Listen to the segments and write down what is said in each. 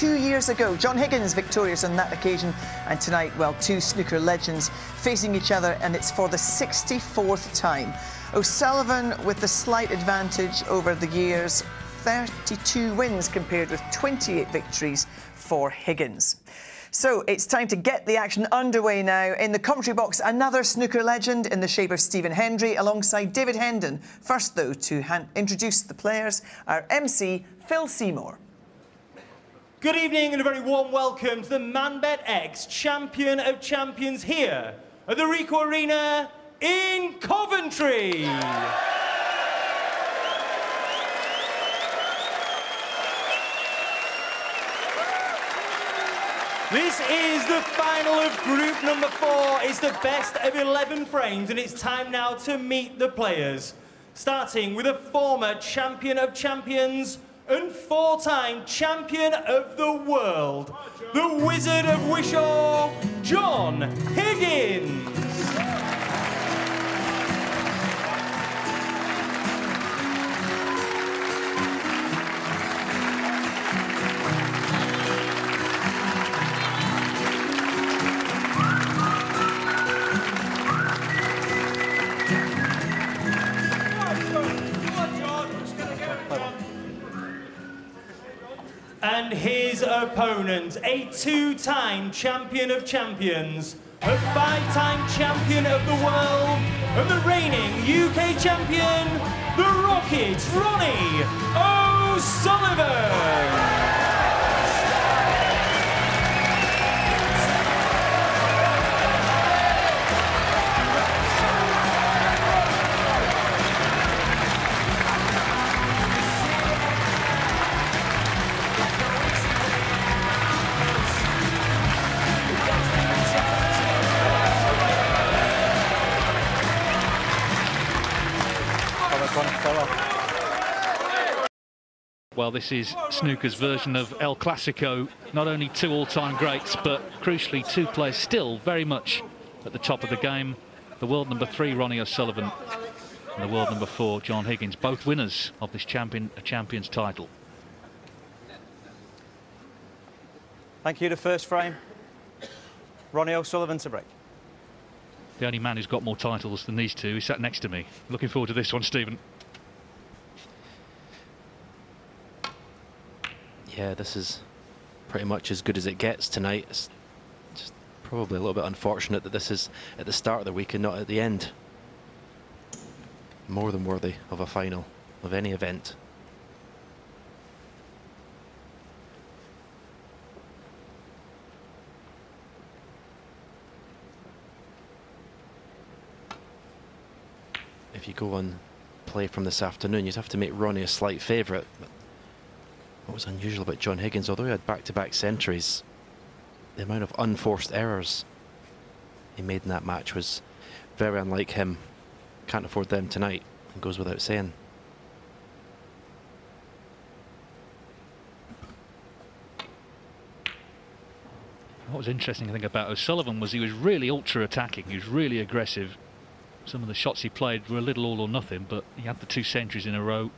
two years ago. John Higgins victorious on that occasion, and tonight, well, two snooker legends facing each other, and it's for the 64th time. O'Sullivan with the slight advantage over the years, 32 wins compared with 28 victories for Higgins. So it's time to get the action underway now. In the commentary box, another snooker legend in the shape of Stephen Hendry alongside David Hendon. First, though, to introduce the players, our MC, Phil Seymour. Good evening and a very warm welcome to the ManBetX Champion of Champions here at the Ricoh Arena in Coventry. This is the final of group number four. It's the best of 11 frames, and it's time now to meet the players. Starting with a former champion of champions and four-time champion of the world, the Wizard of Wishaw, John Higgins. His opponent, a two-time champion of champions, a five-time champion of the world, and the reigning UK champion, the Rockets, Ronnie O'Sullivan. Well, this is snooker's version of El Clasico. Not only two all-time greats, but crucially two players still very much at the top of the game. The world number three, Ronnie O'Sullivan, and the world number four, John Higgins, both winners of this champion champions title. Thank you. The first frame, Ronnie O'Sullivan to break. The only man who's got more titles than these two is sat next to me. Looking forward to this one, Stephen. Yeah, this is pretty much as good as it gets tonight. It's just probably a little bit unfortunate that this is at the start of the week and not at the end. More than worthy of a final of any event. If you go on play from this afternoon, you'd have to make Ronnie a slight favourite. What was unusual about John Higgins, although he had back-to-back -back centuries, the amount of unforced errors he made in that match was very unlike him. Can't afford them tonight. It goes without saying. What was interesting, I think, about O'Sullivan was he was really ultra attacking. He was really aggressive. Some of the shots he played were a little all or nothing, but he had the two centuries in a row.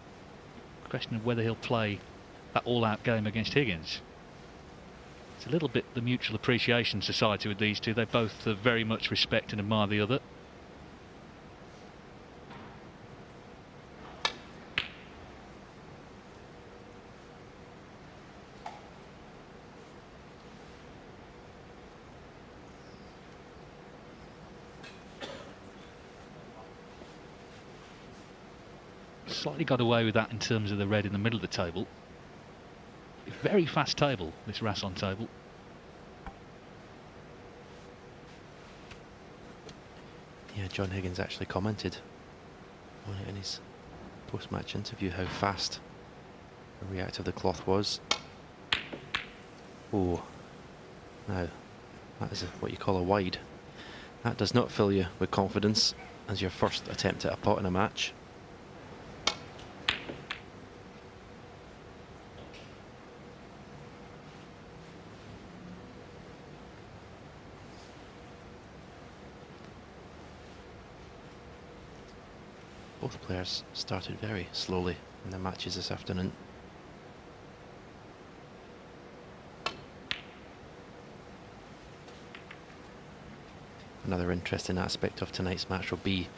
Question of whether he'll play that all-out game against Higgins. It's a little bit the mutual appreciation society with these two. They both uh, very much respect and admire the other. Slightly got away with that in terms of the red in the middle of the table. Very fast table, this Rasson table. Yeah, John Higgins actually commented on it in his post-match interview how fast the reactive the cloth was. Oh, now that is a, what you call a wide. That does not fill you with confidence as your first attempt at a pot in a match. both players started very slowly in their matches this afternoon. Another interesting aspect of tonight's match will be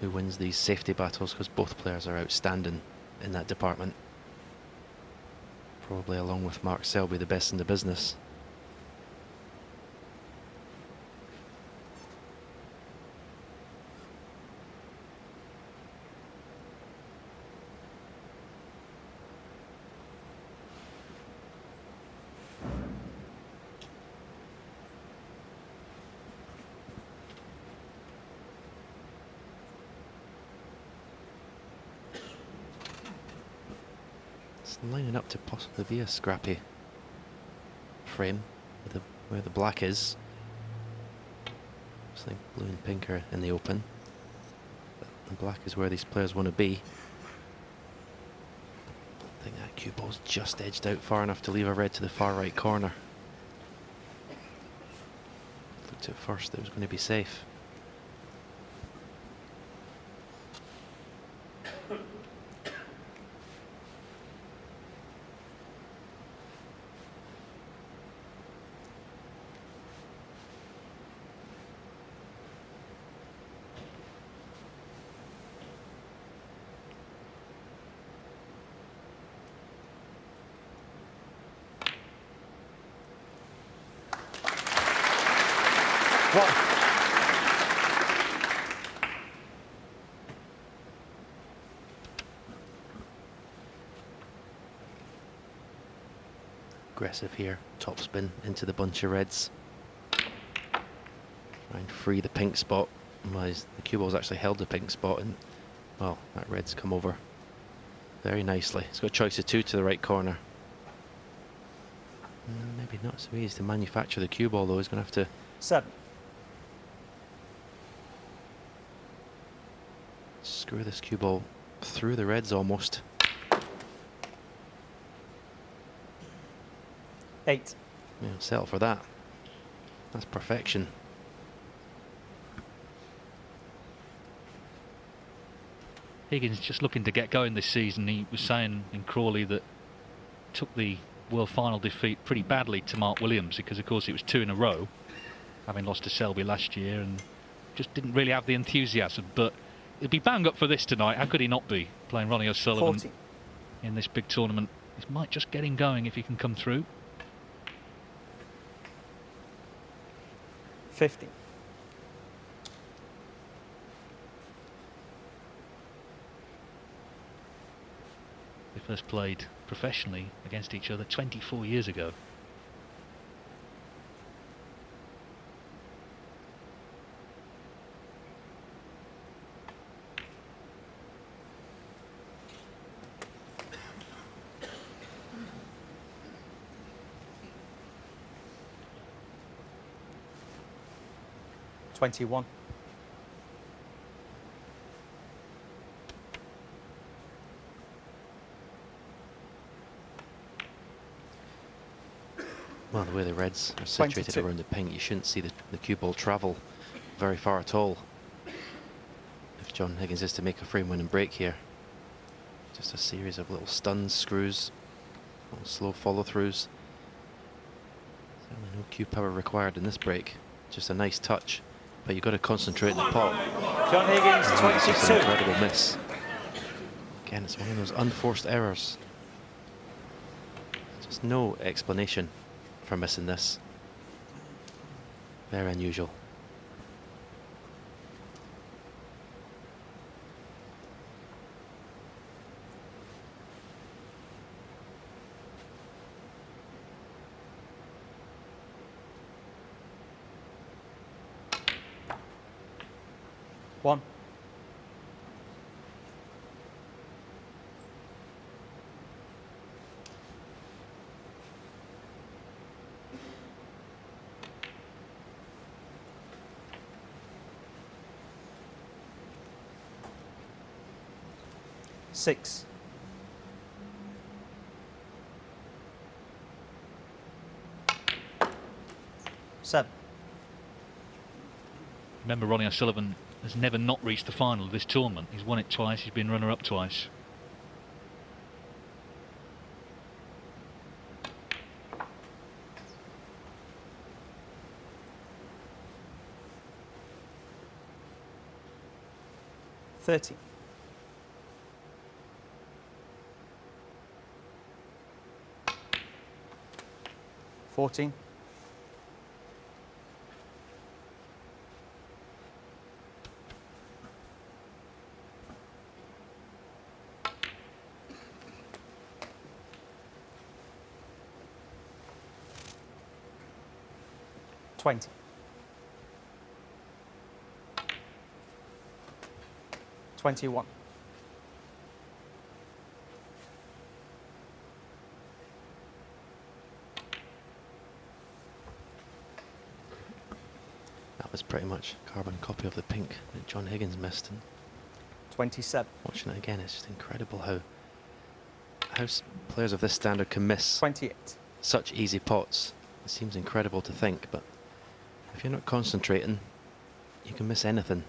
who wins these safety battles because both players are outstanding in that department. Probably along with Mark Selby, the best in the business. Be a scrappy frame the, where the black is. Looks blue and pink are in the open. The black is where these players want to be. I think that cue ball's just edged out far enough to leave a red to the far right corner. Looked at first it was going to be safe. Aggressive here. Top spin into the bunch of reds. Try and free the pink spot. The cue ball's actually held the pink spot and, well, that red's come over very nicely. It's got a choice of two to the right corner. Mm, maybe not so easy to manufacture the cue ball though. He's going to have to... Seven. Screw this cue ball through the reds almost. Eight. Yeah, settle for that. That's perfection. Higgins just looking to get going this season. He was saying in Crawley that took the World Final defeat pretty badly to Mark Williams because, of course, it was two in a row, having lost to Selby last year, and just didn't really have the enthusiasm. But he'll be bang up for this tonight. How could he not be playing Ronnie O'Sullivan 40. in this big tournament? This might just get him going if he can come through. 50. They first played professionally against each other 24 years ago. Twenty-one. Well, the way the reds are situated 22. around the pink, you shouldn't see the, the cue ball travel very far at all. If John Higgins is to make a frame winning break here. Just a series of little stuns, screws, little slow follow throughs. Certainly no cue power required in this break. Just a nice touch, but you've got to concentrate in the pot. John Higgins, Otherwise it's just an incredible miss. Again, it's one of those unforced errors. Just no explanation for missing this. Very unusual. 6. Seven. Remember, Ronnie O'Sullivan has never not reached the final of this tournament. He's won it twice, he's been runner-up twice. Thirty. 14. Twenty. Twenty-one. Pretty much a carbon copy of the pink that John Higgins missed. And Twenty-seven. watching it again, it's just incredible how how players of this standard can miss Twenty-eight. such easy pots. It seems incredible to think, but if you're not concentrating, you can miss anything.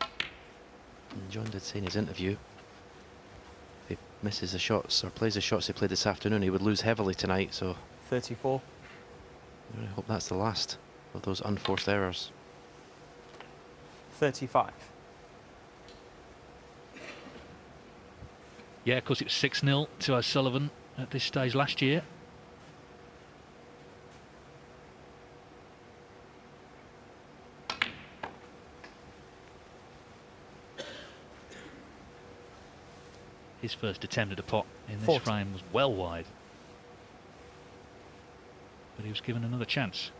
And John did say in his interview, if he misses the shots or plays the shots he played this afternoon, he would lose heavily tonight. So Thirty-four. I hope that's the last of those unforced errors. 35. Yeah, of course it was 6 0 to O'Sullivan at this stage last year. His first attempt at a pot in this Forty. frame was well wide but he was given another chance.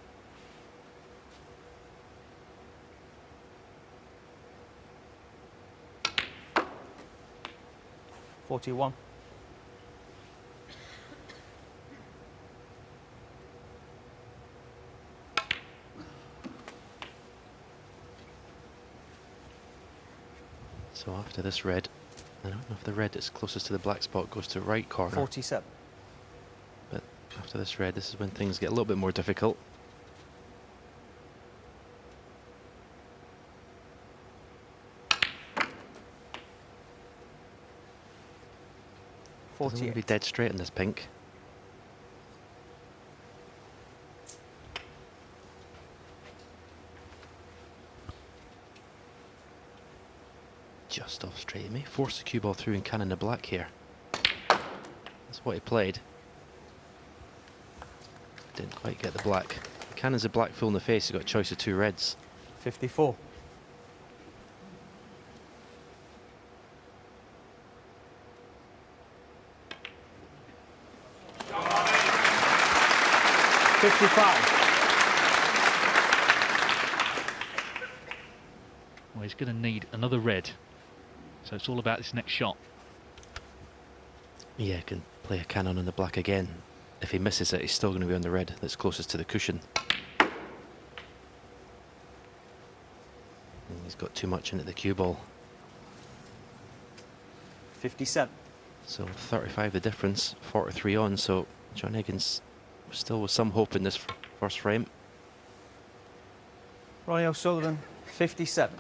Forty-one. So after this red, I don't know if the red that's closest to the black spot goes to right corner. 47 after this red, this is when things get a little bit more difficult. Doesn't want to be dead straight in this pink. Just off straight. He may force the cue ball through and cannon the black here. That's what he played. Didn't quite get the black. Cannon's a black full in the face. He's got a choice of two reds. Fifty-four. Fifty-five. Well, he's going to need another red. So it's all about this next shot. Yeah, can play a cannon on the black again if he misses it, he's still going to be on the red that's closest to the cushion. And he's got too much into the cue ball. 57. So 35 the difference, 43 on, so John Higgins still with some hope in this first frame. Ronnie O'Sullivan, 57.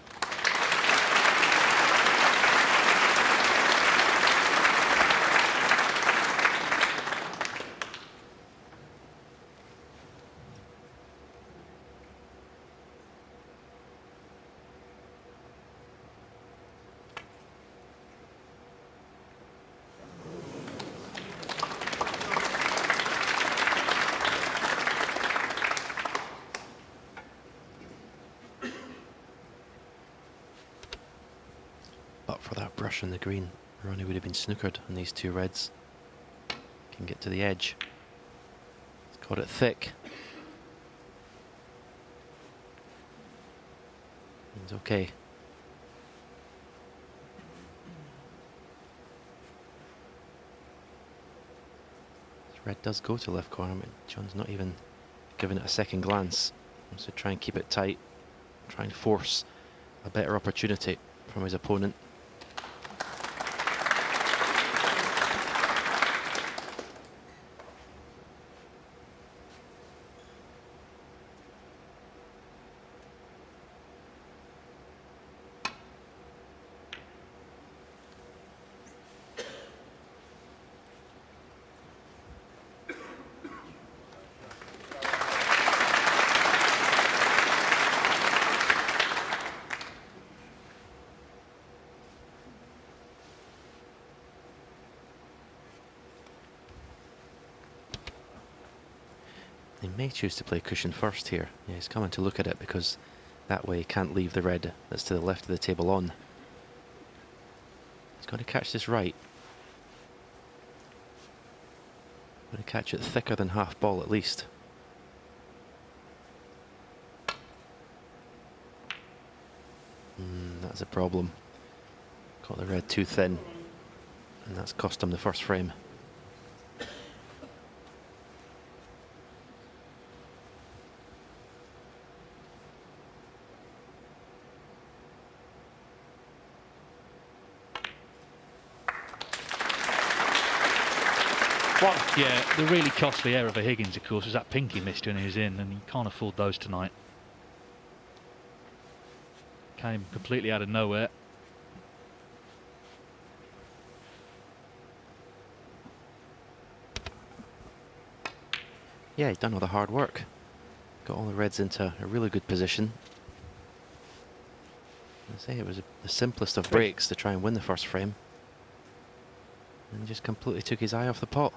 Green, Ronnie would have been snookered on these two reds. Can get to the edge. He's got it thick. It's okay. Red does go to left corner, but John's not even giving it a second glance. To try and keep it tight, try and force a better opportunity from his opponent. Choose to play cushion first here. Yeah, he's coming to look at it because that way he can't leave the red that's to the left of the table on. He's got to catch this right. Going to catch it thicker than half ball at least. Mm, that's a problem. Got the red too thin. And that's cost him the first frame. One. Yeah, the really costly error for Higgins, of course, was that pinky missed when he was in, and he can't afford those tonight. Came completely out of nowhere. Yeah, he's done all the hard work. Got all the reds into a really good position. I say it was a, the simplest of breaks to try and win the first frame. And just completely took his eye off the pot.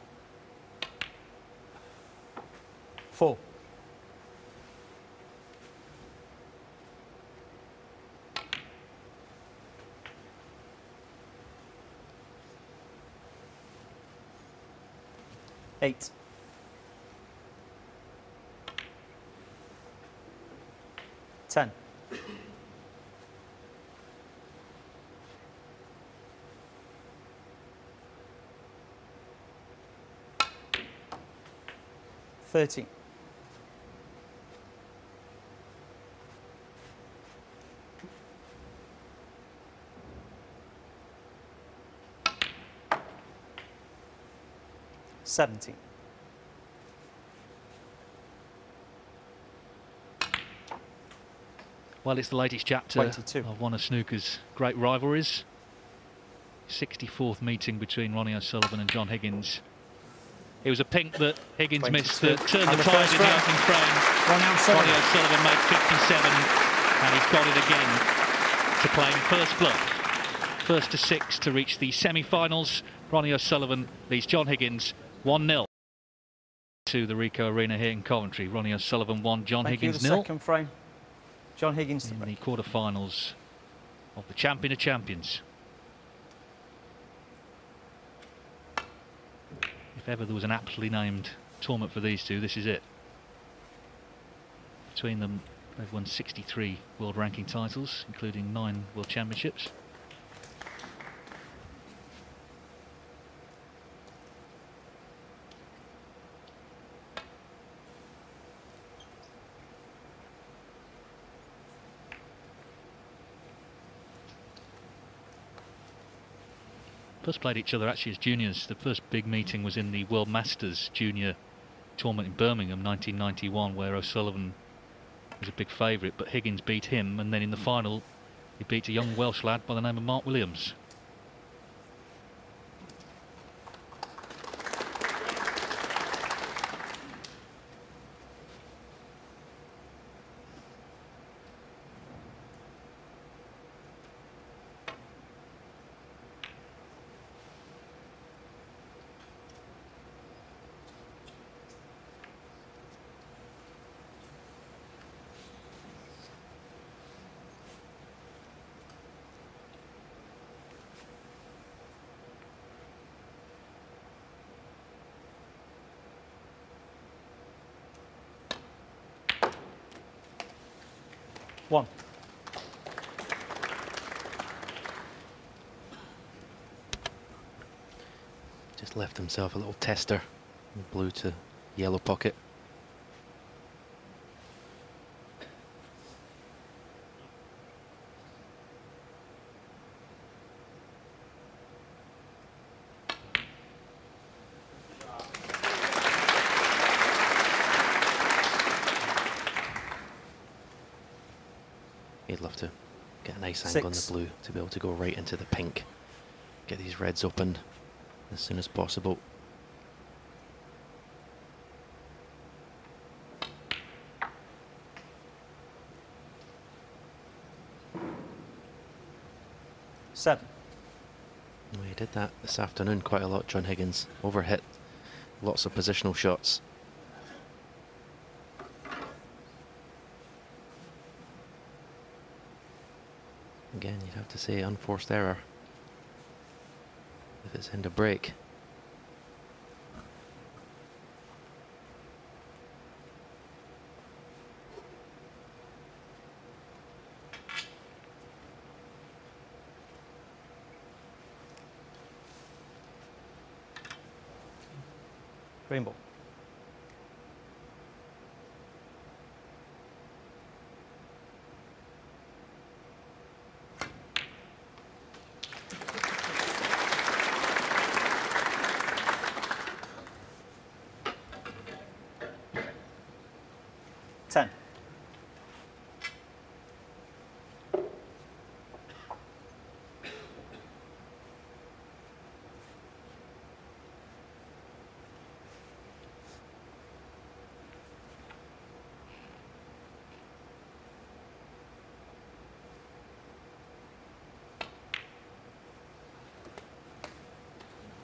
Four. Eight. Ten. Thirteen. Seventeen. Well, it's the latest chapter 22. of one of snooker's great rivalries. 64th meeting between Ronnie O'Sullivan and John Higgins. It was a pink that Higgins missed 22. that turned And the tide in the opening frame. Ronnie O'Sullivan. Ronnie O'Sullivan made 57 and he's got it again to claim first blood. First to six to reach the semi-finals. Ronnie O'Sullivan leads John Higgins 1-0 to the Ricoh Arena here in Coventry. Ronnie O'Sullivan 1, John Thank. Higgins The 0 second frame. John Higgins in the quarter-finals of the Champion of Champions. If ever there was an aptly named tournament for these two, this is it. Between them, they've won 63 world ranking titles, including nine world championships. First played each other actually as juniors. The first big meeting was in the World Masters Junior tournament in Birmingham 1991 where O'Sullivan was a big favourite but Higgins beat him and then in the final he beat a young Welsh lad by the name of Mark Williams. One. Just left himself a little tester. Blue to yellow pocket. He'd love to get a nice angle on the blue to be able to go right into the pink. Get these reds open as soon as possible. Seven. We did that this afternoon quite a lot, John Higgins. Overhit lots of positional shots. Again, you'd have to say unforced error it's end of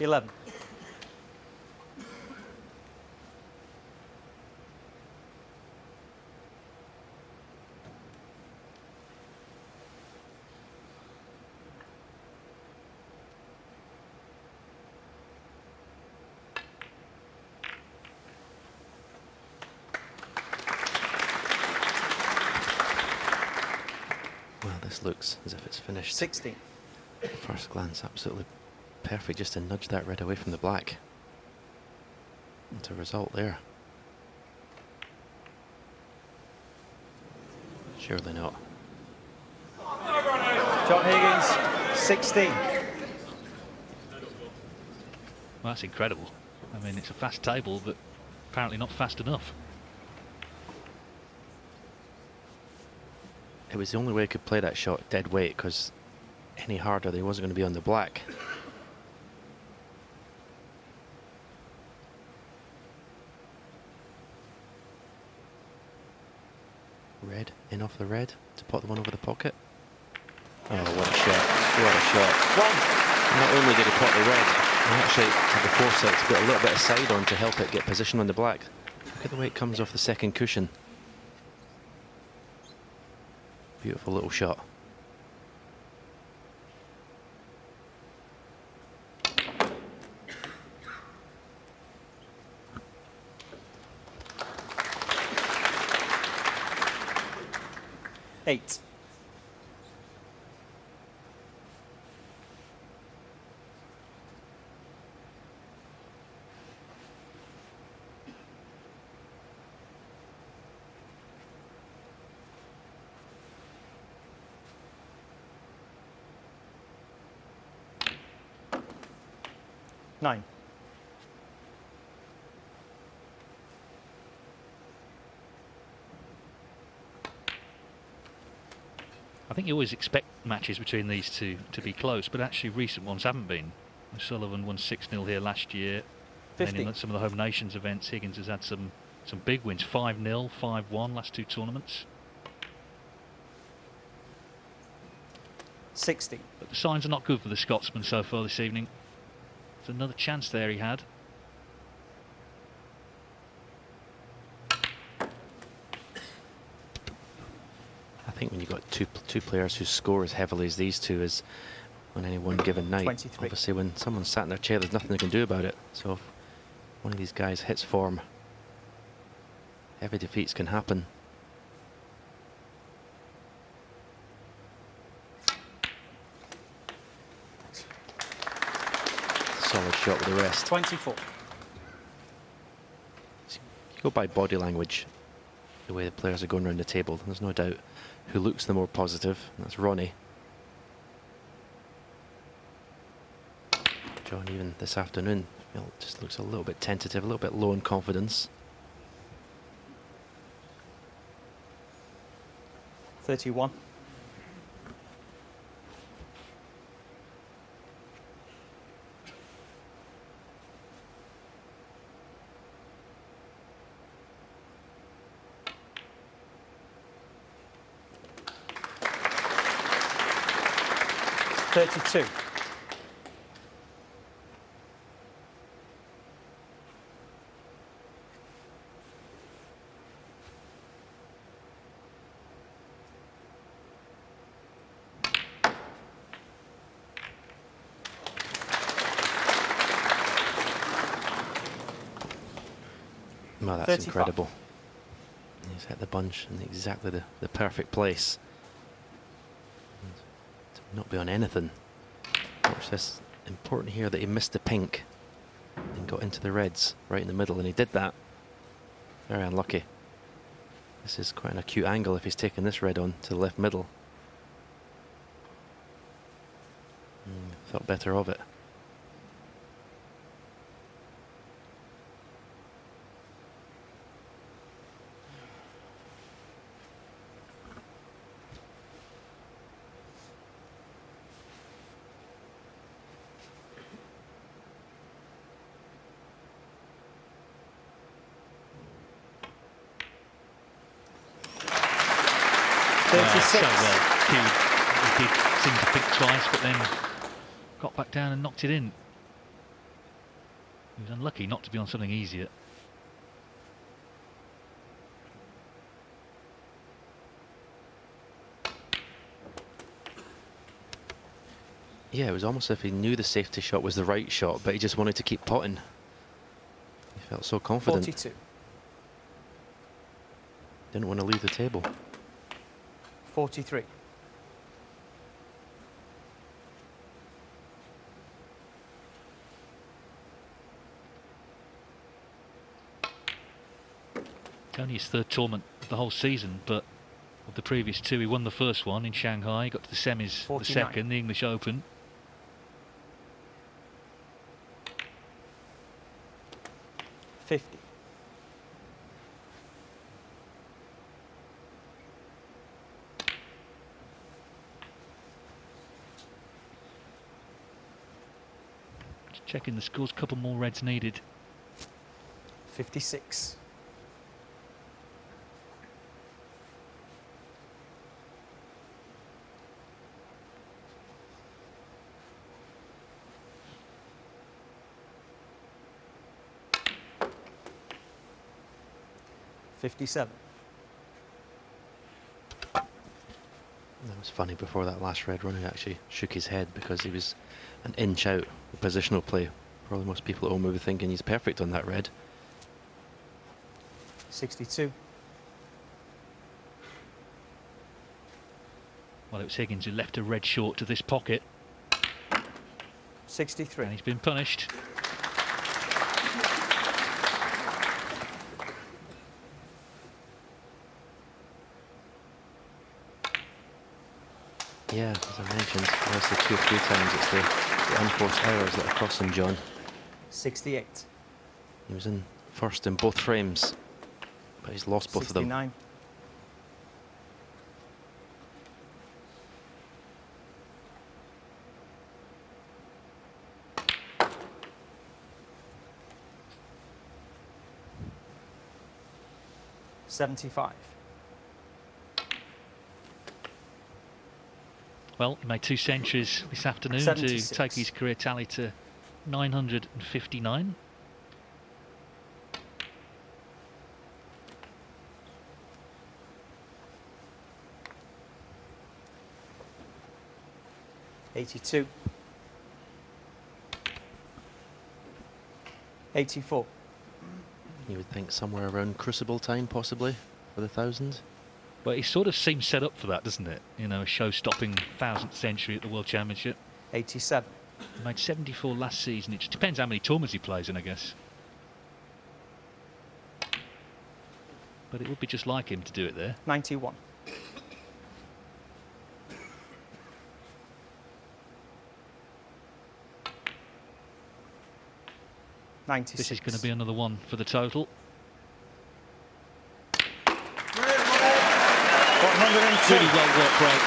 11. Well, this looks as if it's finished. 16. First glance, absolutely perfect just to nudge that red away from the black. It's a result there. Surely not. John Higgins, 16. Well, that's incredible. I mean, it's a fast table, but apparently not fast enough. It was the only way I could play that shot dead weight because any harder they wasn't going to be on the black. In off the red to pot the one over the pocket. Oh, what a shot! What a shot! One. Not only did he pot the red, he actually had the foresight to put a little bit of side on to help it get position on the black. Look at the way it comes off the second cushion. Beautiful little shot. Eight. Nine. I think you always expect matches between these two to be close, but actually recent ones haven't been. Sullivan won 6-0 here last year. And in 50. some of the Home Nations events, Higgins has had some, some big wins. 5-0, 5-1 last two tournaments. 60. But the signs are not good for the Scotsman so far this evening. There's another chance there he had. I think when you've got two players who score as heavily as these two is on any one given night. 23. Obviously, when someone's sat in their chair, there's nothing they can do about it. So if one of these guys hits form, heavy defeats can happen. Solid shot with the rest. 24. You go by body language, the way the players are going around the table. There's no doubt who looks the more positive. That's Ronnie. John, even this afternoon, just looks a little bit tentative, a little bit low in confidence. 31. Thirty-two. Well, that's 35. incredible. He's hit the bunch in exactly the, the perfect place. To not be on anything. Watch this. Important here that he missed the pink and got into the reds right in the middle, and he did that. Very unlucky. This is quite an acute angle if he's taking this red on to the left middle. Mm, thought better of it. Well, so 36. well cued. He did seem to pick twice, but then got back down and knocked it in. He was unlucky not to be on something easier. Yeah, it was almost as if he knew the safety shot was the right shot, but he just wanted to keep potting. He felt so confident. 42. Didn't want to leave the table. 43. Only his third tournament of the whole season, but of the previous two, he won the first one in Shanghai, got to the semis, the second, the English Open. Fifty. Just checking the scores, couple more reds needed. 56. Fifty-seven. That was funny before that last red run. He actually shook his head because he was an inch out of positional play. Probably most people at home would be thinking he's perfect on that red. Sixty-two. Well, it was Higgins who left a red short to this pocket, Sixty-three. and he's been punished. Yeah, as I mentioned, there's the two or three times it's the, the unforced errors that are costing John. Sixty-eight. He was in first in both frames, but he's lost both of them. Seventy-five. Well, he made two centuries this afternoon to take his career tally to 959. Eighty-two. Eighty-four. You would think somewhere around Crucible time, possibly, for the thousand. But it sort of seems set up for that, doesn't it? You know, a show-stopping thousandth century at the World Championship. Eighty-seven. He made 74 last season. It just depends how many tournaments he plays in, I guess. But it would be just like him to do it there. Ninety-one. Ninety-six. This is going to be another one for the total. One hundred and two. Really well worked break.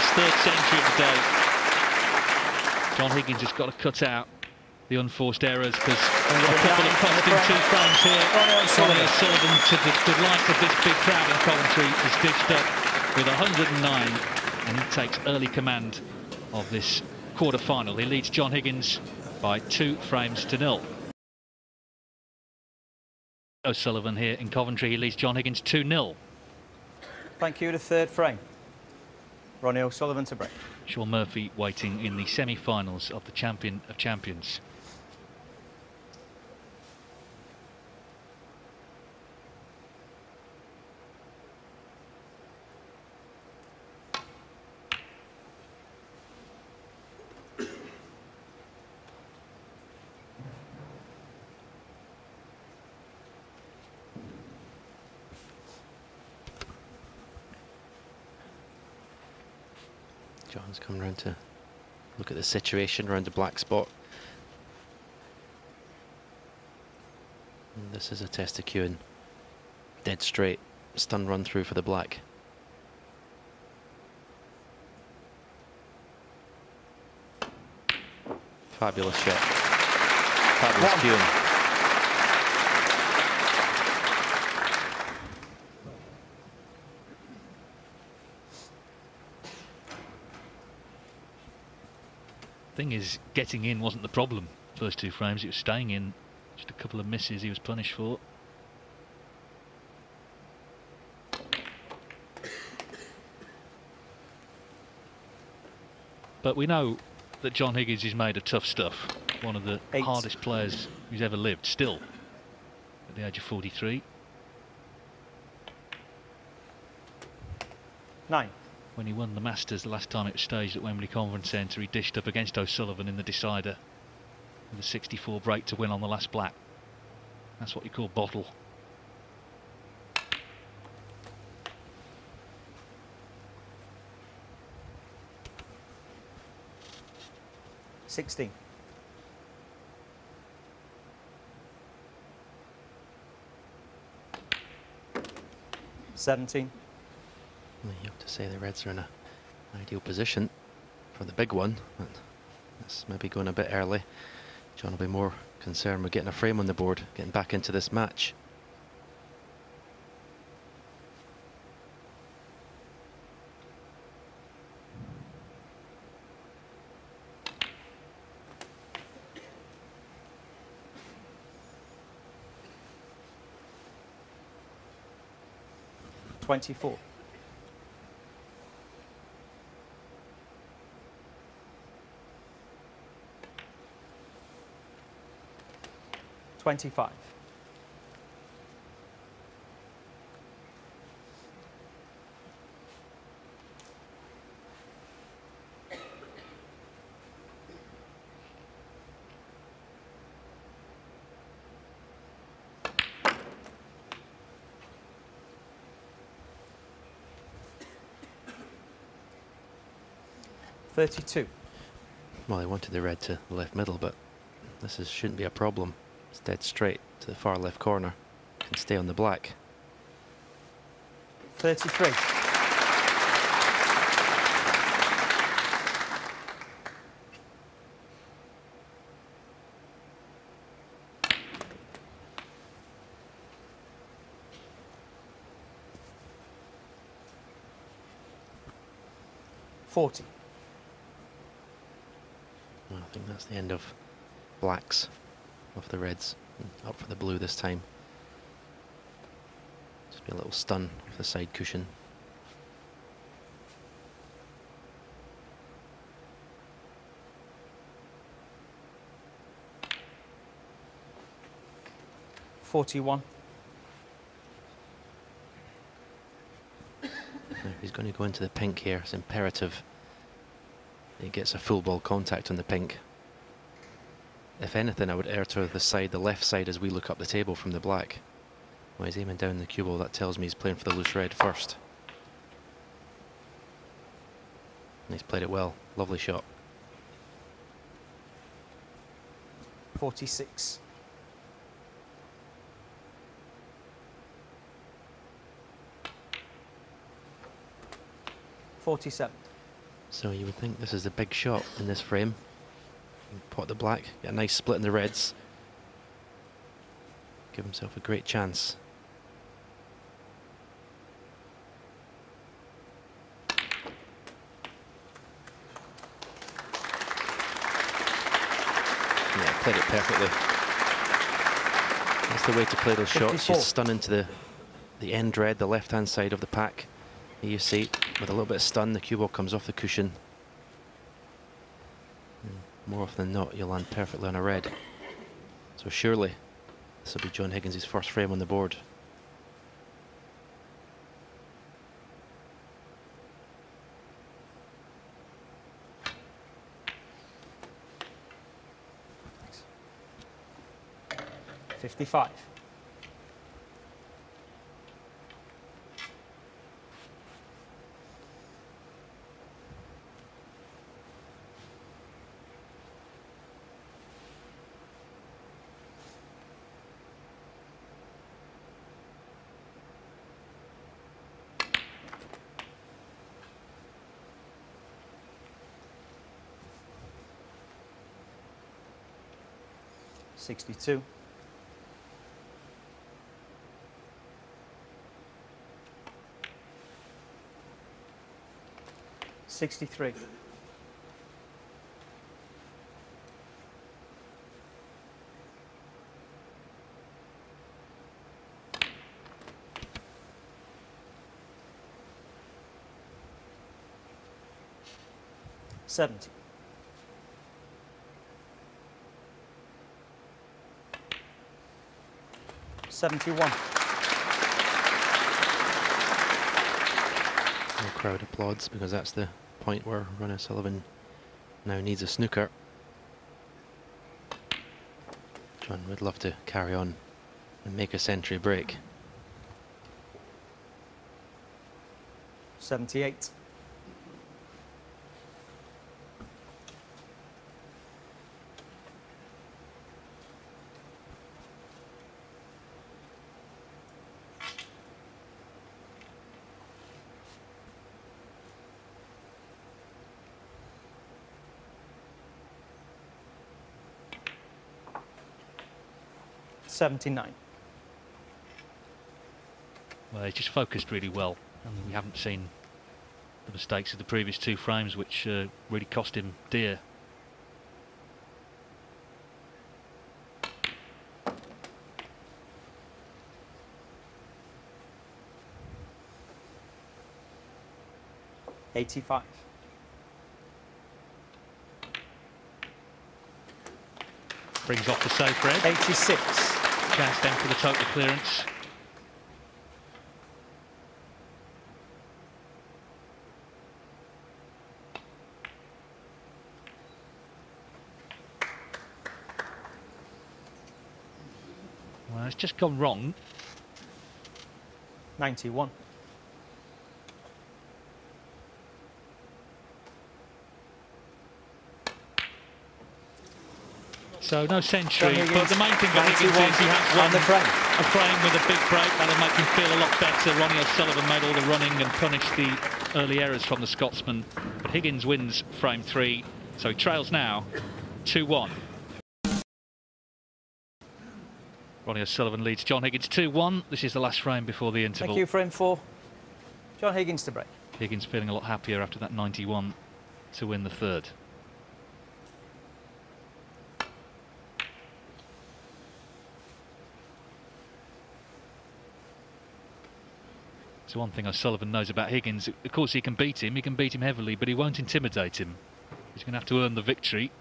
His third century of the day. John Higgins has got to cut out the unforced errors because a couple of costing two frames here. Ronnie O'Sullivan. Ronnie O'Sullivan, to the delight of this big crowd in Coventry, is dished up with 109 and he takes early command of this quarter-final. He leads John Higgins by two frames to nil. O'Sullivan here in Coventry. He leads John Higgins 2-0. Thank you. The third frame. Ronnie O'Sullivan to break. Shaun Murphy waiting in the semi-finals of the Champion of Champions. John's come round to look at the situation around the black spot. And this is a test of cueing. Dead straight, stun run through for the black. Fabulous shot. Fabulous cueing. Thing is, getting in wasn't the problem. First two frames, it was staying in. Just a couple of misses he was punished for. But we know that John Higgins is made of tough stuff. One of the Eight. hardest players who's ever lived, still, at the age of 43. Nine. When he won the Masters the last time it was staged at Wembley Conference Centre, he dished up against O'Sullivan in the decider with a 64 break to win on the last black. That's what you call bottle. Sixteen. Seventeen. You have to say the Reds are in a ideal position for the big one. But that's maybe going a bit early. John will be more concerned with getting a frame on the board, getting back into this match. Twenty-four. Twenty-five. Thirty-two. Well, they wanted the red to the left middle, but this is, shouldn't be a problem. It's dead straight to the far left corner. Can stay on the black. Thirty-three. Forty. Well, I think that's the end of blacks off the reds. Up for the blue this time. Just be a little stun off the side cushion. Forty-one. He's going to go into the pink here, it's imperative he gets a full ball contact on the pink. If anything, I would err to the side, the left side, as we look up the table from the black. When he's aiming down the cue ball, that tells me he's playing for the loose red first. And he's played it well. Lovely shot. Forty-six. Forty-seven. So you would think this is a big shot in this frame. Pot the black, get a nice split in the reds. Give himself a great chance. Yeah, played it perfectly. That's the way to play those shots. You 54. stun into the the end red, the left hand side of the pack. Here you see, with a little bit of stun, the cue ball comes off the cushion. More often than not, you'll land perfectly on a red. So surely, this will be John Higgins' first frame on the board. Fifty-five. 62. Sixty-three. Seventy. Seventy-one. The crowd applauds because that's the point where Ronnie Sullivan now needs a snooker. John would love to carry on and make a century break. Seventy-eight. Seventy-nine. Well, he's just focused really well, and we haven't seen the mistakes of the previous two frames, which uh, really cost him dear. Eighty-five. Brings off the safe red. Eighty-six. Chance then for the total clearance. Well, it's just gone wrong. Ninety-one. So no century, but the main thing for Higgins is he has on the frame. a frame with a big break. That'll make him feel a lot better. Ronnie O'Sullivan made all the running and punished the early errors from the Scotsman. But Higgins wins frame three, so he trails now 2-1. Ronnie O'Sullivan leads John Higgins 2-1. This is the last frame before the interval. Thank you, frame four. John Higgins to break. Higgins feeling a lot happier after that 91 to win the third. So one thing O'Sullivan knows about Higgins, of course he can beat him, he can beat him heavily, but he won't intimidate him. He's going to have to earn the victory.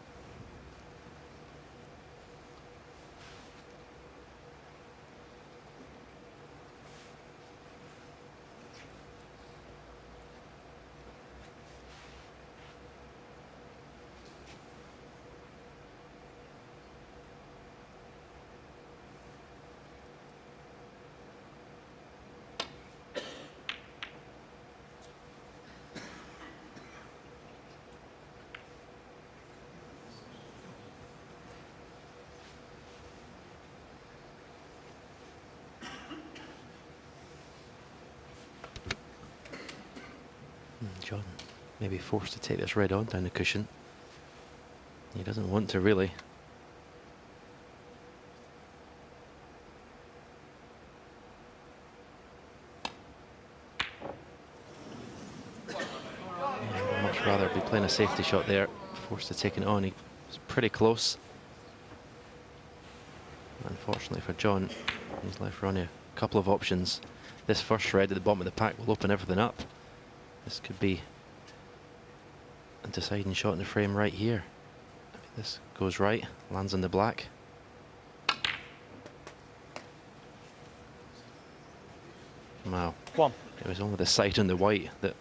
Hmm, John may be forced to take this red on down the cushion. He doesn't want to really. Much rather be playing a safety shot there, forced to take it on. He was pretty close. Unfortunately for John, he's left Ronnie a couple of options. This first red at the bottom of the pack will open everything up. This could be a deciding shot in the frame right here. This goes right, lands on the black. Wow, One. it was only the sight on the white that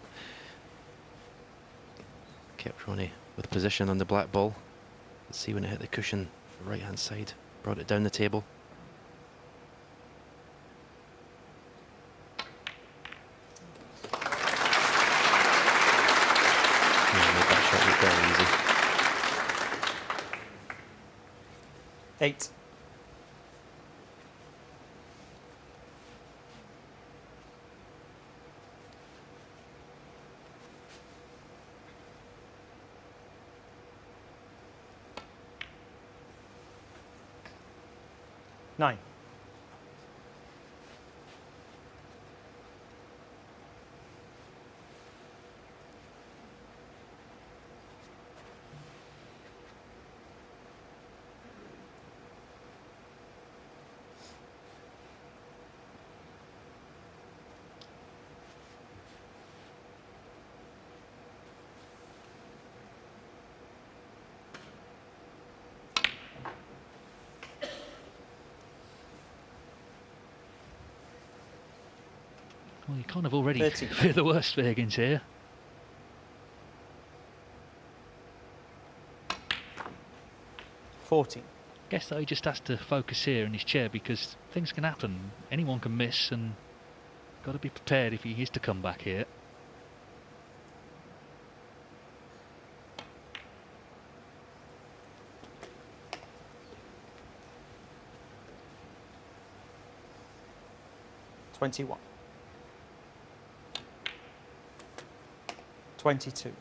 kept Ronnie with position on the black ball. Let's see when it hit the cushion, right hand side, brought it down the table. Yeah, made that shot look very easy. Eight. Nine. Well, you kind of already 30. fear the worst for Higgins here. Fourteen. Guess though he just has to focus here in his chair because things can happen. Anyone can miss and got to be prepared if he is to come back here. Twenty-one. Twenty-two.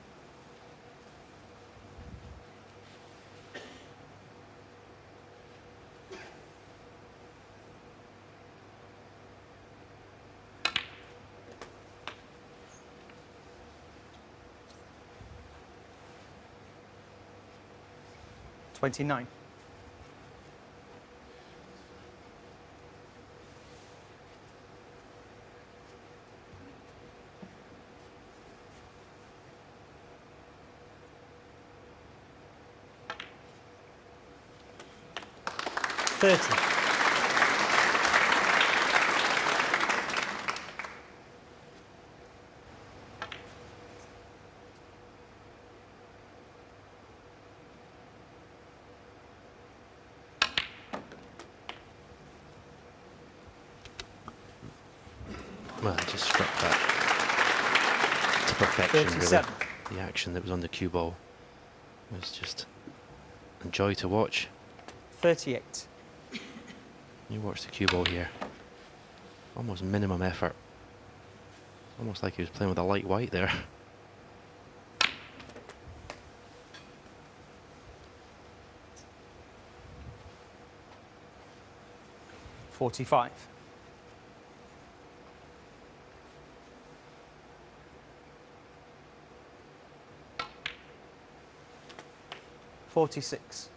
Twenty-nine. Thirty. Well, he just struck that to perfection, really. The action that was on the cue ball was just a joy to watch. Thirty-eight. Watch the cue ball here. Almost minimum effort. Almost like he was playing with a light white there. Forty-five. Forty-six.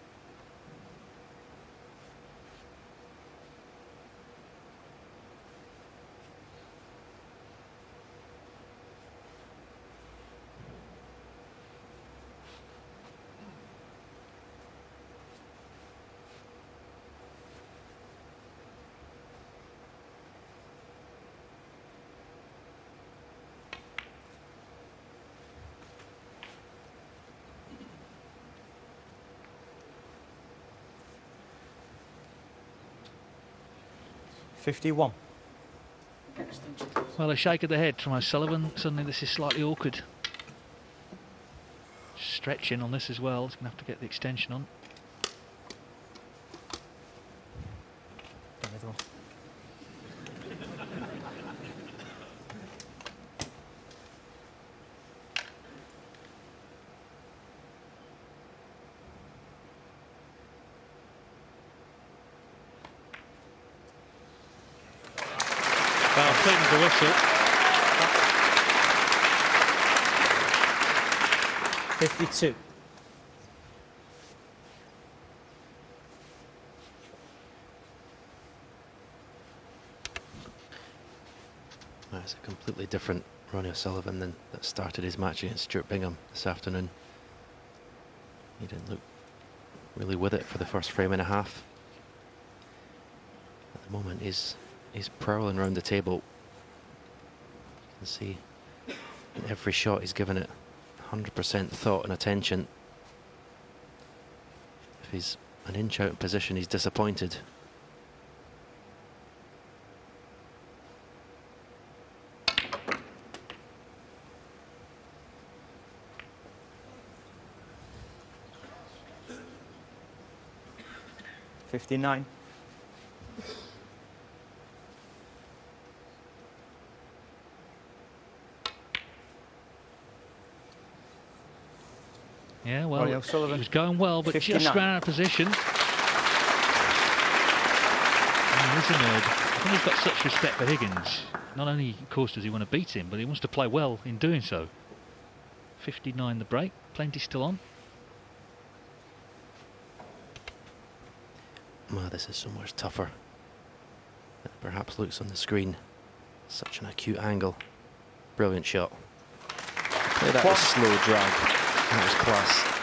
Fifty-one. Well, a shake of the head from O'Sullivan. Suddenly this is slightly awkward. Stretching on this as well. He's going to have to get the extension on. Another one. Well, cleans the whistle. Fifty-two. Well, it's a completely different Ronnie O'Sullivan than that started his match against Stuart Bingham this afternoon. He didn't look really with it for the first frame and a half. At the moment, he's he's prowling around the table. You can see in every shot he's given it 100% thought and attention. If he's an inch out of position, he's disappointed. Fifty-nine. Yeah, well, Ronnie he was going well, but just ran out of position. Izamerd, I think he's got such respect for Higgins. Not only, of course, does he want to beat him, but he wants to play well in doing so. 59 the break, plenty still on. This is so much tougher than it perhaps looks on the screen. Such an acute angle. Brilliant shot. Play that slow drag. That was class.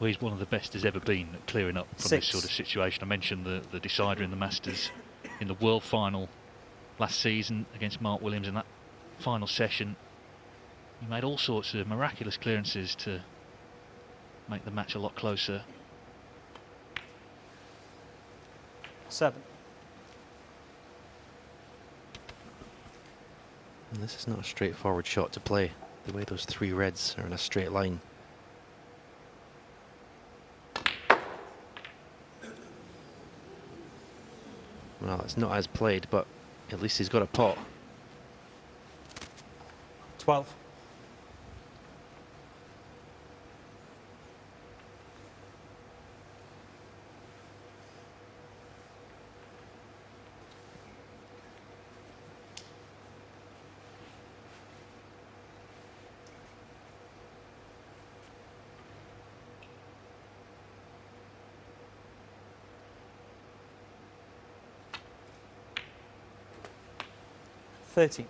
Well, he's one of the best there's ever been at clearing up from Six. this sort of situation. I mentioned the, the decider in the Masters in the World Final last season against Mark Williams in that final session. He made all sorts of miraculous clearances to make the match a lot closer. Seven. And this is not a straightforward shot to play. The way those three reds are in a straight line. Well, it's not as played, but at least he's got a pot. 12. Thirteen.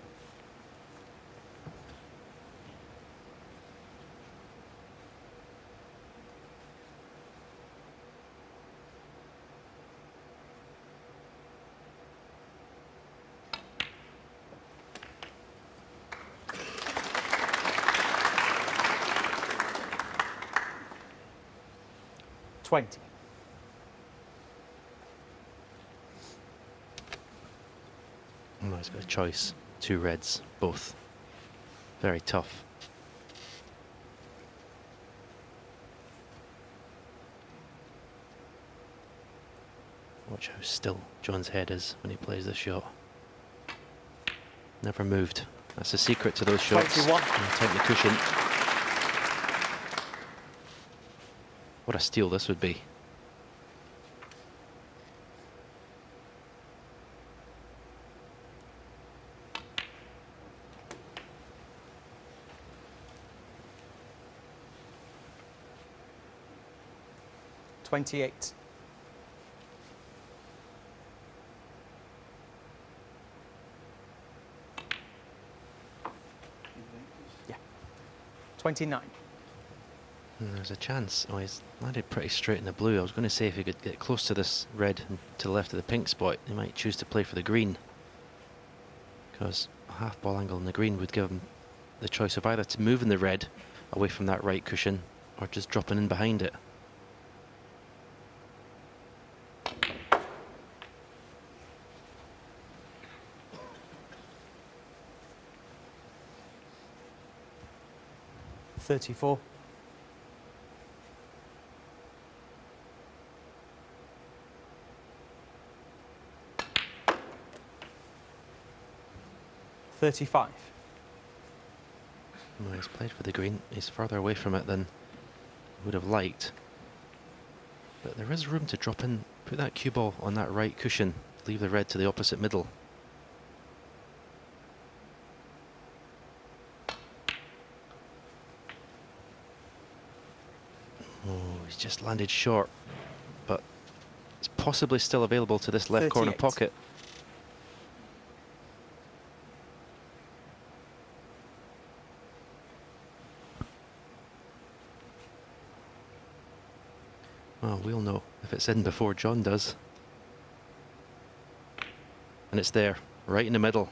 Twenty. He's got a choice. Two reds, both. Very tough. Watch how still John's head is when he plays this shot. Never moved. That's the secret to those shots. 21. And Take the cushion. What a steal this would be. Twenty-eight. Yeah. Twenty-nine. Hmm, there's a chance. Oh, he's landed pretty straight in the blue. I was going to say if he could get close to this red and to the left of the pink spot, he might choose to play for the green. Because a half ball angle in the green would give him the choice of either to move in the red away from that right cushion or just dropping in behind it. Thirty-four. Thirty-five. No, he's played for the green. He's further away from it than would have liked. But there is room to drop in, put that cue ball on that right cushion, leave the red to the opposite middle. Oh, he's just landed short, but it's possibly still available to this left corner pocket. Well, we'll know if it's in before John does. And it's there, right in the middle.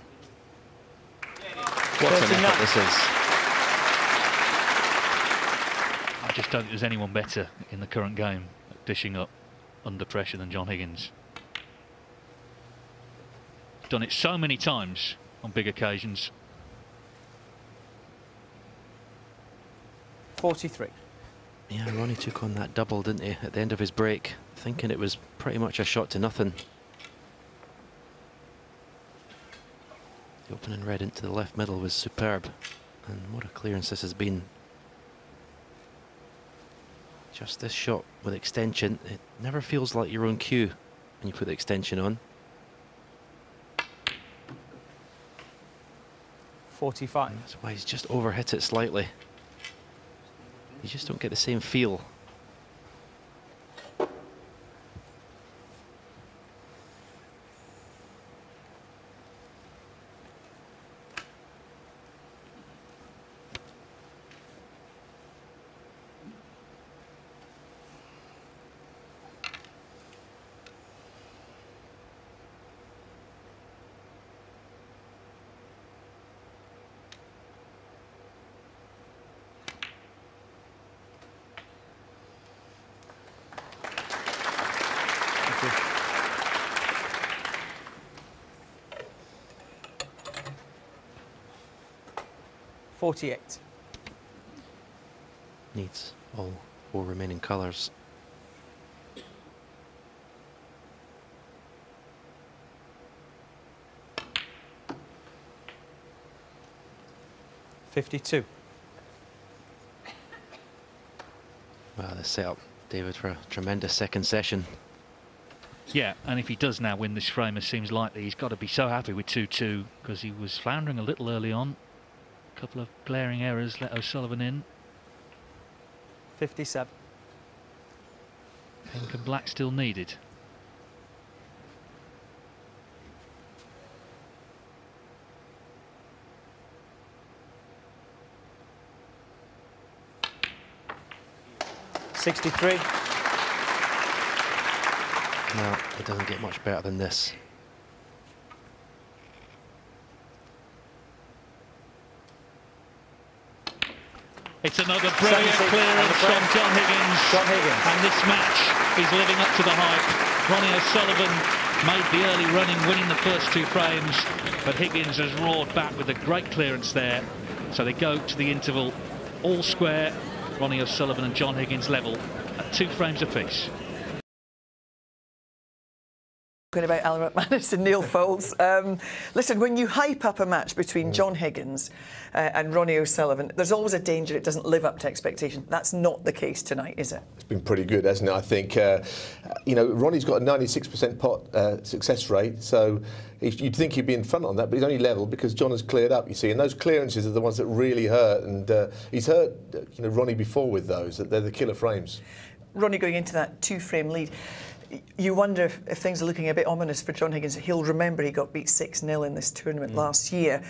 What an 39. effort this is. I just don't think there's anyone better in the current game at dishing up under pressure than John Higgins. Done it so many times on big occasions. Forty-three. Yeah, Ronnie took on that double, didn't he, at the end of his break, thinking it was pretty much a shot to nothing. The opening red into the left middle was superb. And what a clearance this has been. Just this shot with extension, it never feels like your own cue when you put the extension on. 45. That's why he's just overhit it slightly. You just don't get the same feel. 48. Needs all four remaining colors. Fifty-two. Wow, this set up David for a tremendous second session. Yeah, and if he does now win this frame, it seems likely, he's got to be so happy with 2-2 because he was floundering a little early on a couple of glaring errors let O'Sullivan in. Fifty-seven. Pink and black still needed. Sixty-three. No, it doesn't get much better than this. It's another brilliant clearance from. John Higgins. John Higgins. And this match is living up to the hype. Ronnie O'Sullivan made the early running, winning the first two frames, but Higgins has roared back with a great clearance there. So they go to the interval all square. Ronnie O'Sullivan and John Higgins level at two frames apiece. Talking about Alan McManus and Neil Foulds. Um, listen, when you hype up a match between John Higgins uh, and Ronnie O'Sullivan, there's always a danger it doesn't live up to expectation. That's not the case tonight, is it? It's been pretty good, hasn't it? I think, uh, you know, Ronnie's got a 96% pot uh, success rate, so you'd think he'd be in front on that, but he's only level because John has cleared up, you see, and those clearances are the ones that really hurt, and uh, he's hurt, uh, you know, Ronnie before with those, that they're the killer frames. Ronnie going into that two-frame lead. You wonder if, if things are looking a bit ominous for John Higgins. He'll remember he got beat 6 0 in this tournament mm. last year.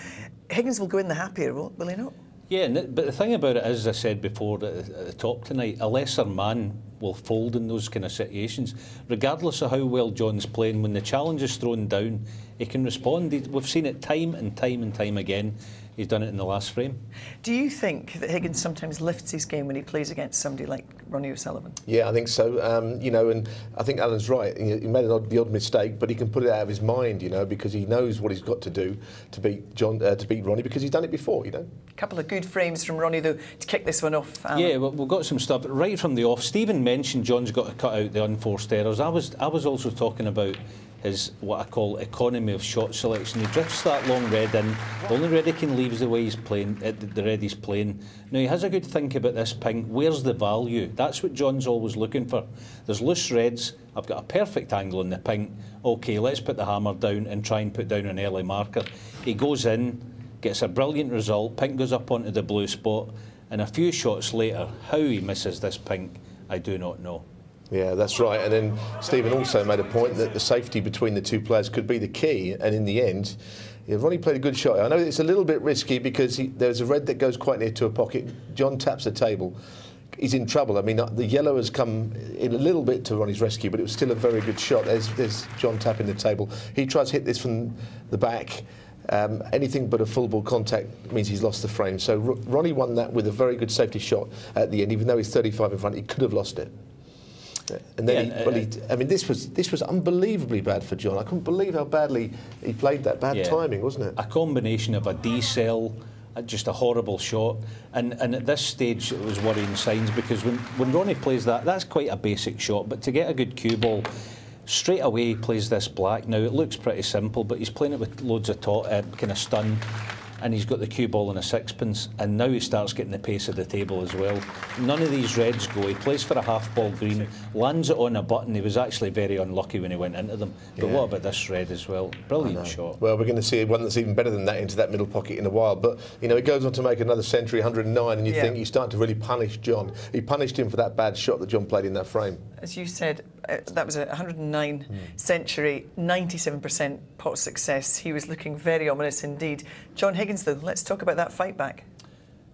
Higgins will go in the happier, will, will he not? Yeah, but the thing about it is, as I said before at the, top tonight, a lesser man will fold in those kind of situations. Regardless of how well John's playing, when the challenge is thrown down, he can respond. We've seen it time and time and time again. He's done it in the last frame. Do you think that Higgins sometimes lifts his game when he plays against somebody like Ronnie O'Sullivan? Yeah, I think so. Um, you know, and I think Alan's right. He, he made an odd, the odd mistake, but he can put it out of his mind, you know, because he knows what he's got to do to beat John, uh, to beat Ronnie, because he's done it before, you know. A couple of good frames from Ronnie, though, to kick this one off. Alan. Yeah, well, we've got some stuff right from the off. Stephen mentioned John's got to cut out the unforced errors. I was I was also talking about his what I call economy of shot selection. He drifts that long red in. The only red he can leave is the way he's playing, uh, the- red he's playing. Now he has a good think about this pink. Where's the value? That's what John's always looking for. There's loose reds. I've got a perfect angle in the pink. Okay, let's put the hammer down and try and put down an early marker. He goes in, gets a brilliant result. Pink goes up onto the blue spot. And a few shots later, how he misses this pink, I do not know. Yeah, that's right. And then Stephen also made a point that the safety between the two players could be the key. And in the end, yeah, Ronnie played a good shot. I know it's a little bit risky because he, there's a red that goes quite near to a pocket. John taps the table. He's in trouble. I mean, uh, the yellow has come in a little bit to Ronnie's rescue, but it was still a very good shot. There's, there's John tapping the table. He tries to hit this from the back. Um, anything but a full ball contact means he's lost the frame. So R- Ronnie won that with a very good safety shot at the end. Even though he's 35 in front, he could have lost it. And then, Yeah, he, well, he, I mean, this was this was unbelievably bad for John. I couldn't believe how badly he played that. Bad Yeah. timing, wasn't it? A combination of a D cell, uh, just a horrible shot, and, and at this stage it was worrying signs because when, when Ronnie plays that, that's quite a basic shot, but to get a good cue ball, straight away he plays this black. Now it looks pretty simple, but he's playing it with loads of taut, uh, kind of stun and he's got the cue ball and a sixpence, and now he starts getting the pace of the table as well. None of these reds go. He plays for a half ball green, lands it on a button. He was actually very unlucky when he went into them. But Yeah. what about this red as well? Brilliant shot. Well, we're going to see one that's even better than that into that middle pocket in a while. But, you know, he goes on to make another century, 109, and you Yeah. think he's starting to really punish John. He punished him for that bad shot that John played in that frame. As you said, uh, that was a 109 century, 97% pot success. He was looking very ominous indeed. John Higgins, though, let's talk about that fight back.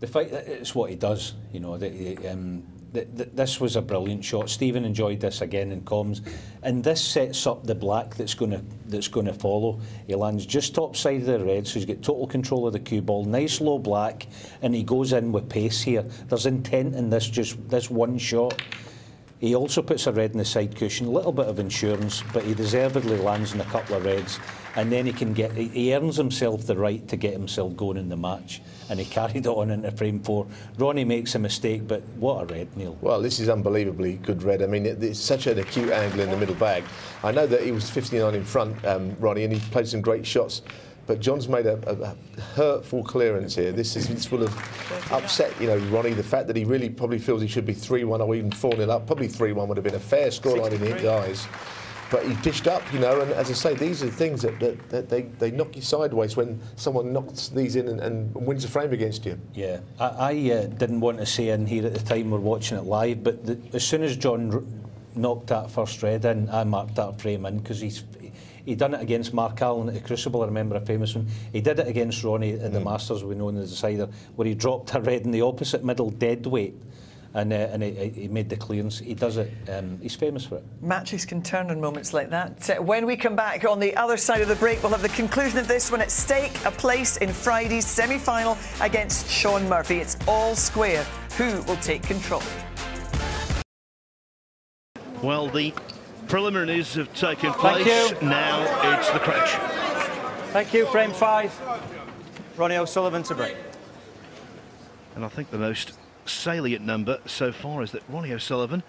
The fight, it's what he does. You know, the, the, um, the, the, this was a brilliant shot. Stephen enjoyed this again in comms, and this sets up the black that's going to that's going to follow. He lands just top side of the red, so he's got total control of the cue ball. Nice low black, and he goes in with pace here. There's intent in this just this one shot. He also puts a red in the side cushion, a little bit of insurance, but he deservedly lands in a couple of reds, and then he can get he- earns himself the right to get himself going in the match, and he carried it on into frame four. Ronnie makes a mistake, but what a red, Neil. Well, this is unbelievably good red. I mean, it's such an acute angle in the middle bag. I know that he was 59 in front, um, Ronnie, and he played some great shots. But John's made a, a, a hurtful clearance here. This is this will have upset, you know, Ronnie. The fact that he really probably feels he should be 3-1 or even 4-0 up. Probably 3-1 would have been a fair scoreline in his eyes. But he dished up, you know, and as I say, these are the things that, that, that they, they knock you sideways when someone knocks these in and, and wins a frame against you. Yeah, I, I uh, didn't want to say in here at the time we're watching it live, but the, as soon as John r- knocked that first red in, I marked that frame in because he's he done it against Mark Allen at the Crucible. I remember a famous one. He did it against Ronnie at the Masters, we know in the decider, where he dropped a red in the opposite middle dead weight. And, uh, and he, he made the clearance. He does it. Um, he's famous for it. Matches can turn on moments like that. Uh, When we come back on the other side of the break, we'll have the conclusion of this one at stake a place in Friday's semi final against Shaun Murphy. It's all square. Who will take control? Well, the preliminaries have taken Thank place. you. Now it's the crunch. Thank you. Frame five. Ronnie O'Sullivan to break. And I think the most salient number so far is that Ronnie O'Sullivan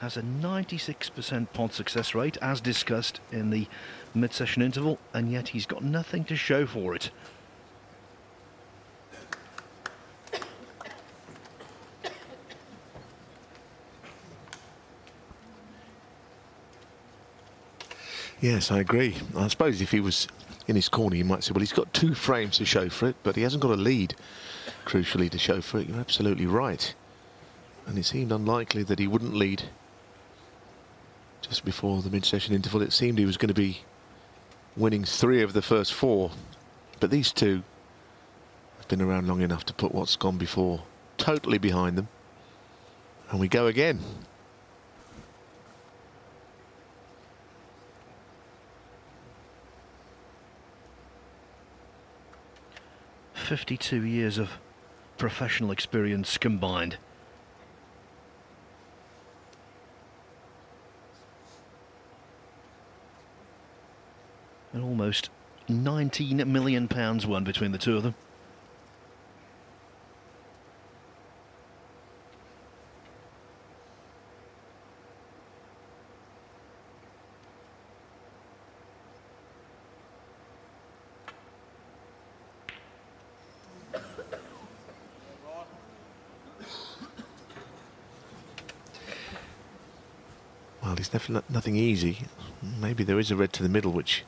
has a 96% pot success rate, as discussed in the mid-session interval, and yet he's got nothing to show for it. Yes, I agree. I suppose if he was in his corner, you might say, well, he's got two frames to show for it, but he hasn't got a lead, crucially, to show for it. You're absolutely right. And it seemed unlikely that he wouldn't lead just before the mid-session interval. It seemed he was going to be winning three of the first four, but these two have been around long enough to put what's gone before totally behind them. And we go again. Fifty-two years of professional experience combined. And almost 19 million pounds won between the two of them. Nothing easy. Maybe there is a red to the middle, which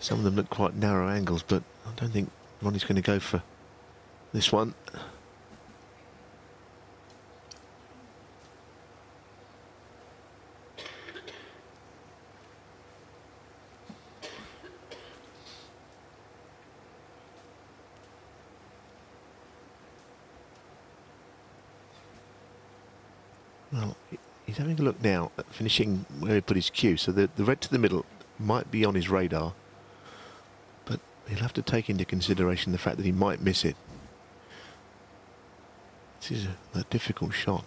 some of them look quite narrow angles, but I don't think Ronnie's going to go for this one. Well, he's having a look now at finishing where he put his cue. So the, the red to the middle might be on his radar, but he'll have to take into consideration the fact that he might miss it. This is a, a difficult shot.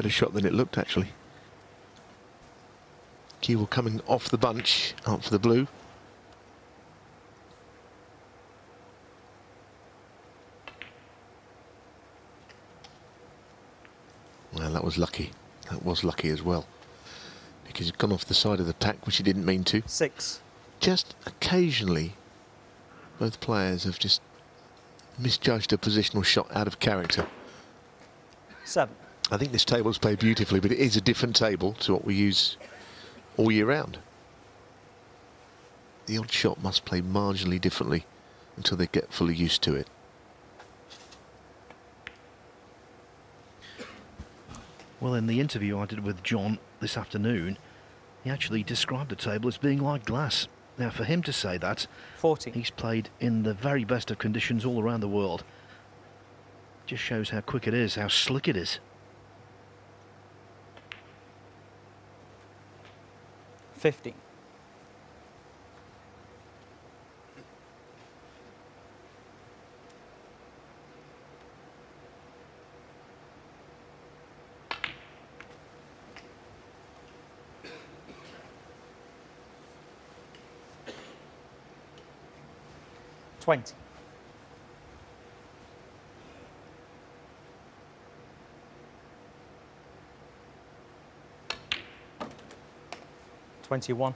Better shot than it looked, actually. Cue ball coming off the bunch, out for the blue. Well, that was lucky. That was lucky as well. Because he'd gone off the side of the pack, which he didn't mean to. Six. Just occasionally, both players have just misjudged a positional shot out of character. Seven. I think this table's played beautifully, but it is a different table to what we use all year round. The odd shot must play marginally differently until they get fully used to it. Well, in the interview I did with John this afternoon, he actually described the table as being like glass. Now, for him to say that, 40. he's played in the very best of conditions all around the world. Just shows how quick it is, how slick it is. 50. Twenty. Twenty-one.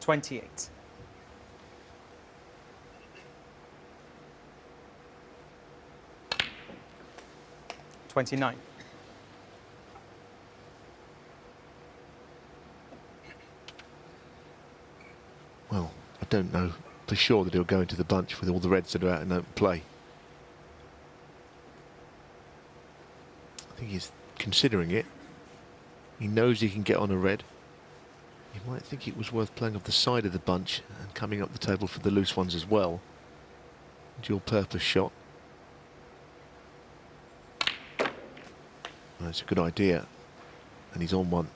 Twenty-eight. Twenty-nine. Well, I don't know for sure that he'll go into the bunch with all the Reds that are out in open play. I think he's considering it. He knows he can get on a red. He might think it was worth playing off the side of the bunch and coming up the table for the loose ones as well. Dual purpose shot. That's a good idea. And he's on one.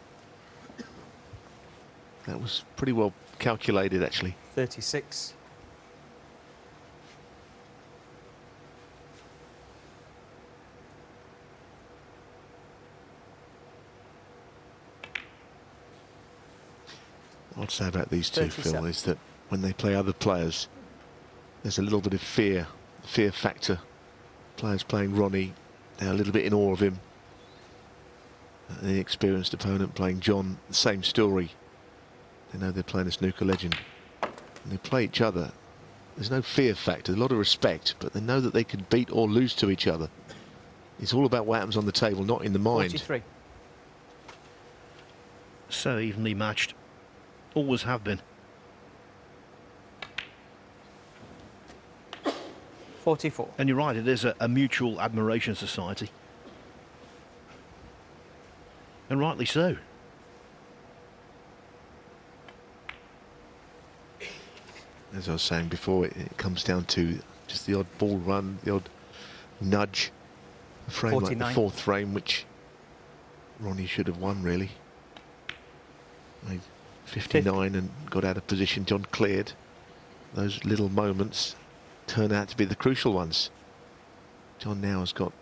That was pretty well calculated, actually. 36. What I'd say about these two, Phil, is that when they play other players, there's a little bit of fear, fear factor. Players playing Ronnie, they're a little bit in awe of him. An inexperienced opponent playing John, same story. They know they're playing this snooker legend. And they play each other. There's no fear factor, a lot of respect, but they know that they could beat or lose to each other. It's all about what happens on the table, not in the mind. 43. So evenly matched. Always have been. 44. And you're right, it is a, a mutual admiration society. And rightly so. As I was saying before, it, it comes down to just the odd ball run, the odd nudge, a frame like the fourth frame, which Ronnie should have won really. Made 59 and got out of position. John cleared. Those little moments turn out to be the crucial ones. John now has got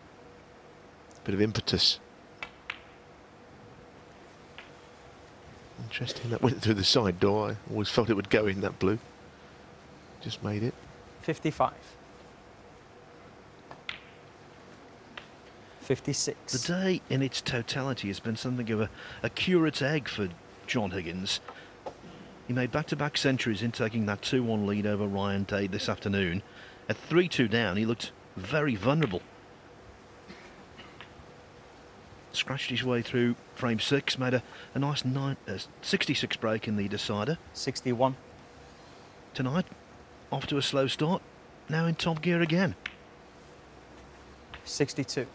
a bit of impetus. Interesting, that went through the side door. I always felt it would go in that blue. Just made it. 55. 56. The day in its totality has been something of a, a curate's egg for John Higgins. He made back-to-back centuries in taking that 2-1 lead over Ryan Day this afternoon. At 3-2 down, he looked very vulnerable. Scratched his way through frame six, made a, a nice nine, uh, 66 break in the decider. 61. Tonight, off to a slow start, now in top gear again. 62.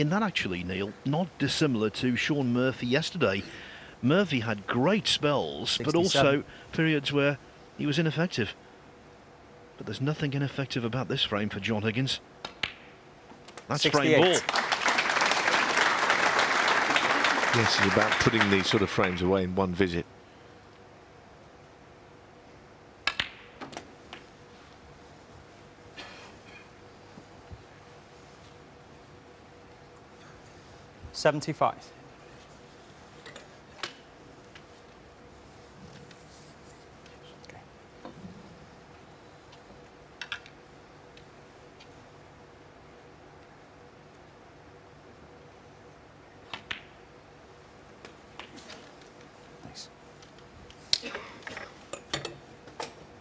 in that actually, Neil, not dissimilar to Shaun Murphy yesterday. Murphy had great spells, but also periods where he was ineffective. But there's nothing ineffective about this frame for John Higgins. That's frame ball. Yes, it's about putting these sort of frames away in one visit. Seventy-five.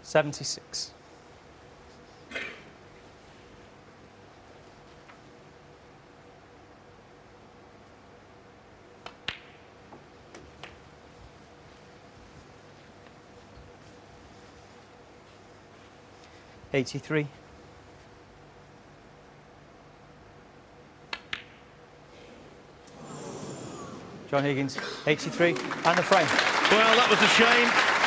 Seventy-six. Eighty-three. John Higgins, 83, and the frame. Well, that was a shame.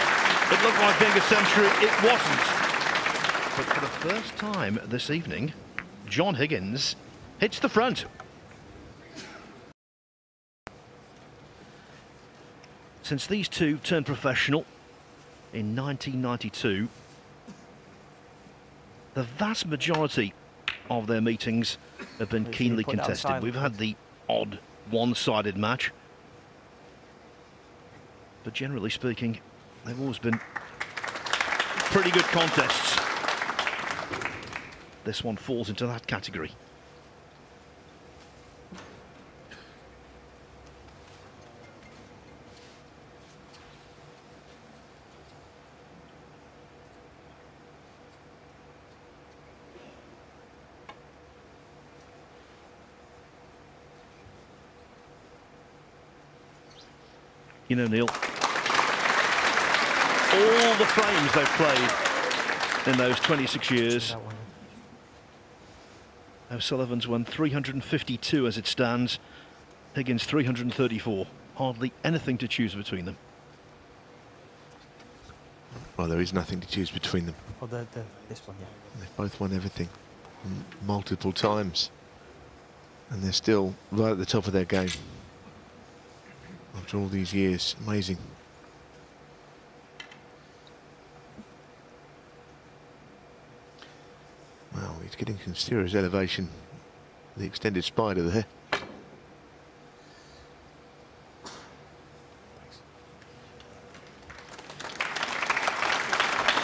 It looked like being a century. It wasn't. But for the first time this evening, John Higgins hits the front. Since these two turned professional in 1992, the vast majority of their meetings have been Can keenly contested. We've had the odd one-sided match. But generally speaking, they've always been pretty good contests. This one falls into that category. You know, Neil, all the frames they've played in those 26 years, O'Sullivan's won 352 as it stands, Higgins 334. Hardly anything to choose between them. Well, there is nothing to choose between them. Oh, the, the, this one, yeah. They've both won everything m- multiple times. And they're still right at the top of their game. After all these years. Amazing. Wow, he's getting some elevation. The extended spider there.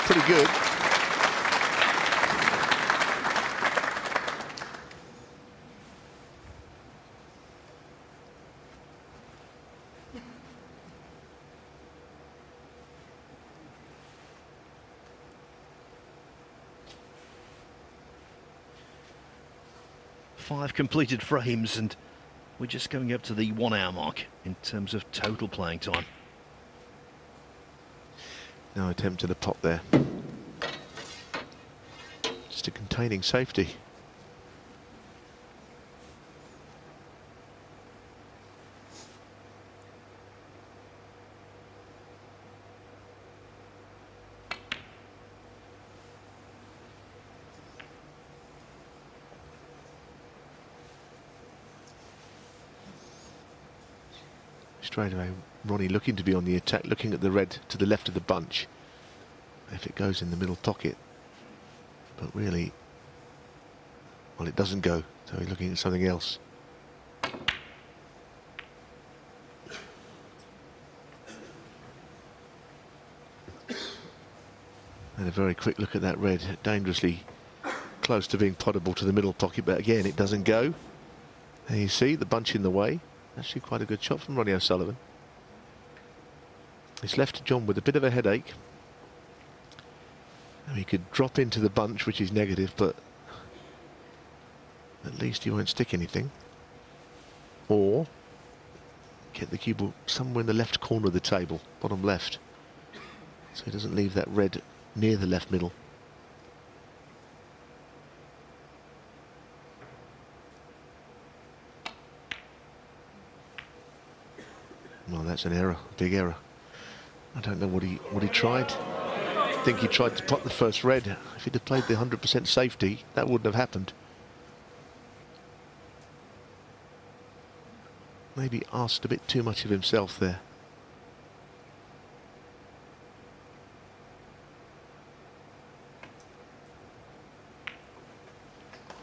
Pretty good. Five completed frames, and we're just going up to the one hour mark in terms of total playing time. No attempt at a pop there. Just a containing safety. Straight away, Ronnie looking to be on the attack, looking at the red to the left of the bunch. If it goes in the middle pocket. But really, well, it doesn't go. So he's looking at something else. And a very quick look at that red, dangerously close to being potable to the middle pocket, but again, it doesn't go. There you see the bunch in the way. Actually, quite a good shot from Ronnie O'Sullivan. It's left John with a bit of a headache. Now he could drop into the bunch, which is negative, but at least he won't stick anything. Or get the cue ball somewhere in the left corner of the table, bottom left. So he doesn't leave that red near the left middle. That's an error, big error. I don't know what he what he tried. I think he tried to pot the first red. If he'd have played the 100% safety, that wouldn't have happened. Maybe asked a bit too much of himself there.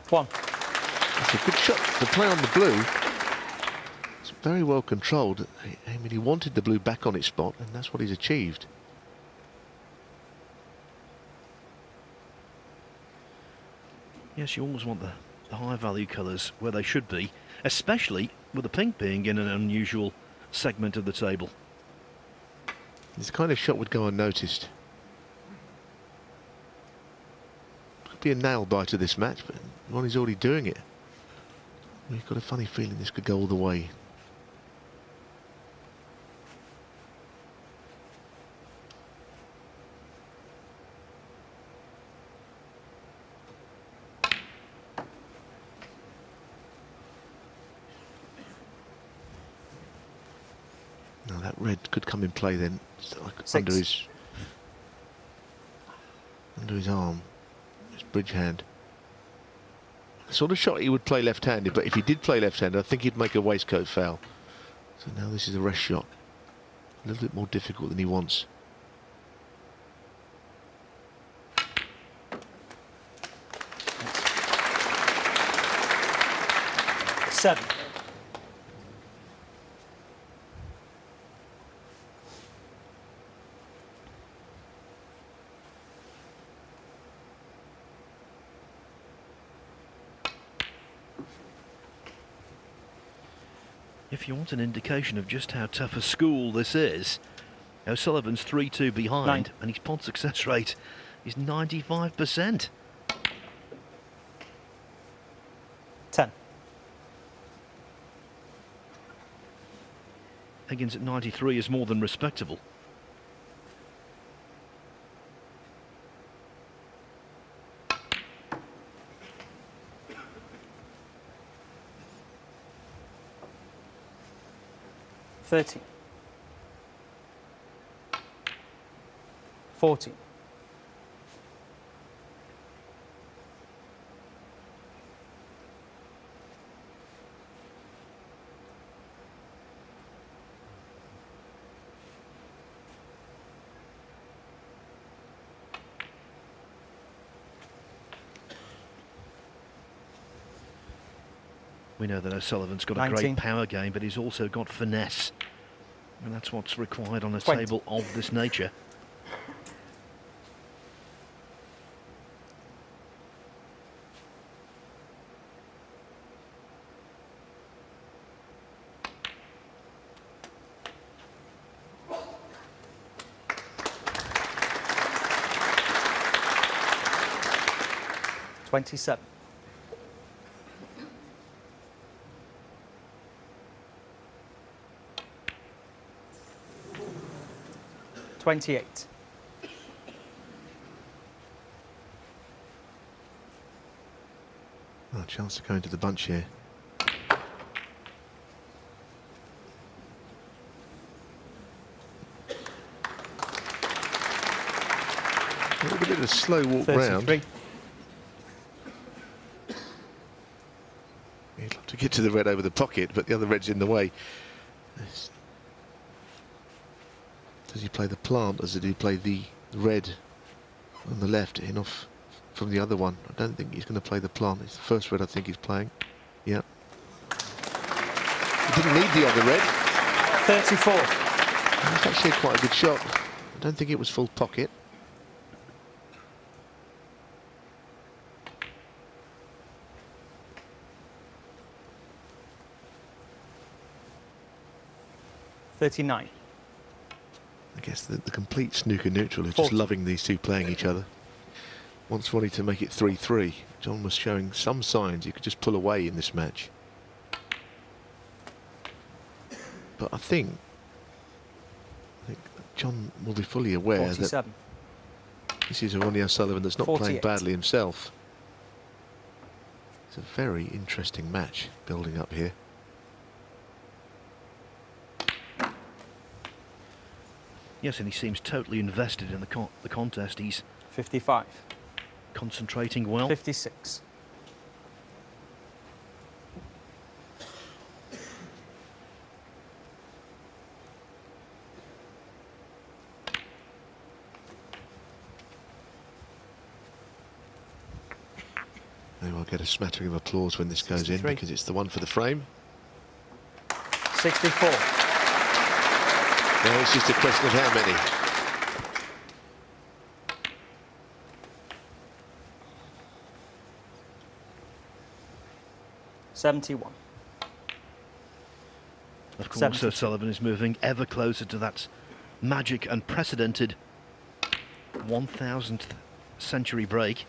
One. It's a good shot to play on the blue. Very well controlled. I I mean, he wanted the blue back on its spot, and that's what he's achieved. Yes, you always want the, the high value colours where they should be, especially with the pink being in an unusual segment of the table. This kind of shot would go unnoticed. Could be a nail biter this match, but Ronnie's already doing it. We've got a funny feeling this could go all the way. Now that red could come in play then, like Six. under his under his arm, his bridge hand. The sort of shot he would play left-handed, but if he did play left-handed, I think he'd make a waistcoat foul. So now this is a rest shot, a little bit more difficult than he wants. Seven. If you want an indication of just how tough a school this is, O'Sullivan's 3 2 behind, Nine. and his pot success rate is 95%. Ten. Higgins at 93 is more than respectable. Thirteen. Fourteen. We know that O'Sullivan's got a great power game, but he's also got finesse. And that's what's required on a 20. table of this nature. Twenty-seven. Twenty-eight. Oh, chance to go into the bunch here. A little bit of a slow walk round. He'd love to get to the red over the pocket, but the other red's in the way. This- Does he play the plant as did he play the red on the left in off from the other one? I don't think he's going to play the plant. It's the first red I think he's playing. Yeah. He didn't need the other red. Thirty-four. That's actually quite a good shot. I don't think it was full pocket. Thirty-nine. I guess the, the complete snooker neutral is just loving these two playing each other. Wants Ronnie to make it 3-3. John was showing some signs he could just pull away in this match. But I think, I think John will be fully aware that this is a Ronnie O'Sullivan that's not playing badly himself. It's a very interesting match building up here. Yes, and he seems totally invested in the, con the contest. He's 55. concentrating well. 56. They will get a smattering of applause when this goes in because it's the one for the frame. 64. Now it's just a question of how many. Seventy-one. Of course, 72. O'Sullivan is moving ever closer to that magic, unprecedented 1000th century break.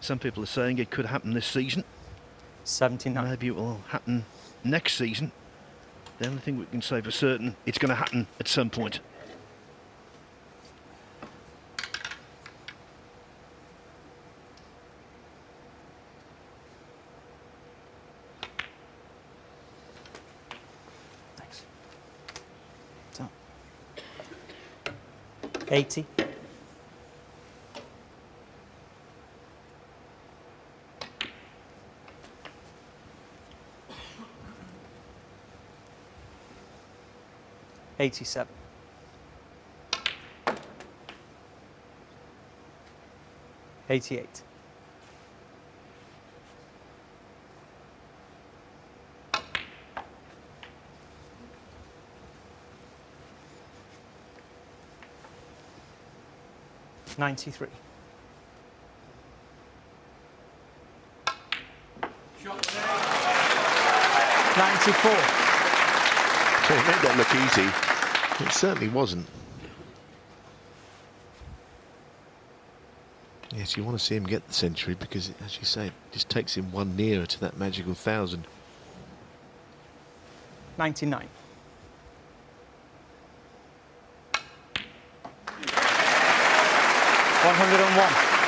Some people are saying it could happen this season. 79. Maybe it will happen next season. The only thing we can say for certain, it's going to happen at some point. Thanks. So. 80. Eighty-seven. Eighty-eight. Ninety-three. Ninety-four. So it made that look easy. It certainly wasn't. Yes, you want to see him get the century because, as you say, it just takes him one nearer to that magical thousand. 99. One hundred and one.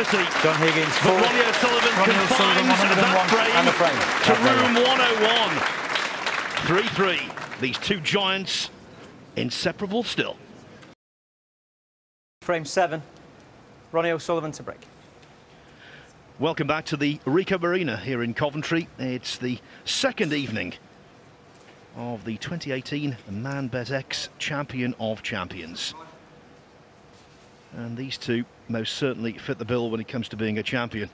A pity. John Higgins. But Four. Ronnie O'Sullivan Ronnie O'Sullivan, confines 101 that and frame, frame. to That's room 101. 3-3. These two giants inseparable still. Frame seven. Ronnie O'Sullivan to break. Welcome back to the Ricoh Arena here in Coventry. It's the second evening of the 2018 ManBetX Champion of Champions. And these two most certainly fit the bill when it comes to being a champion.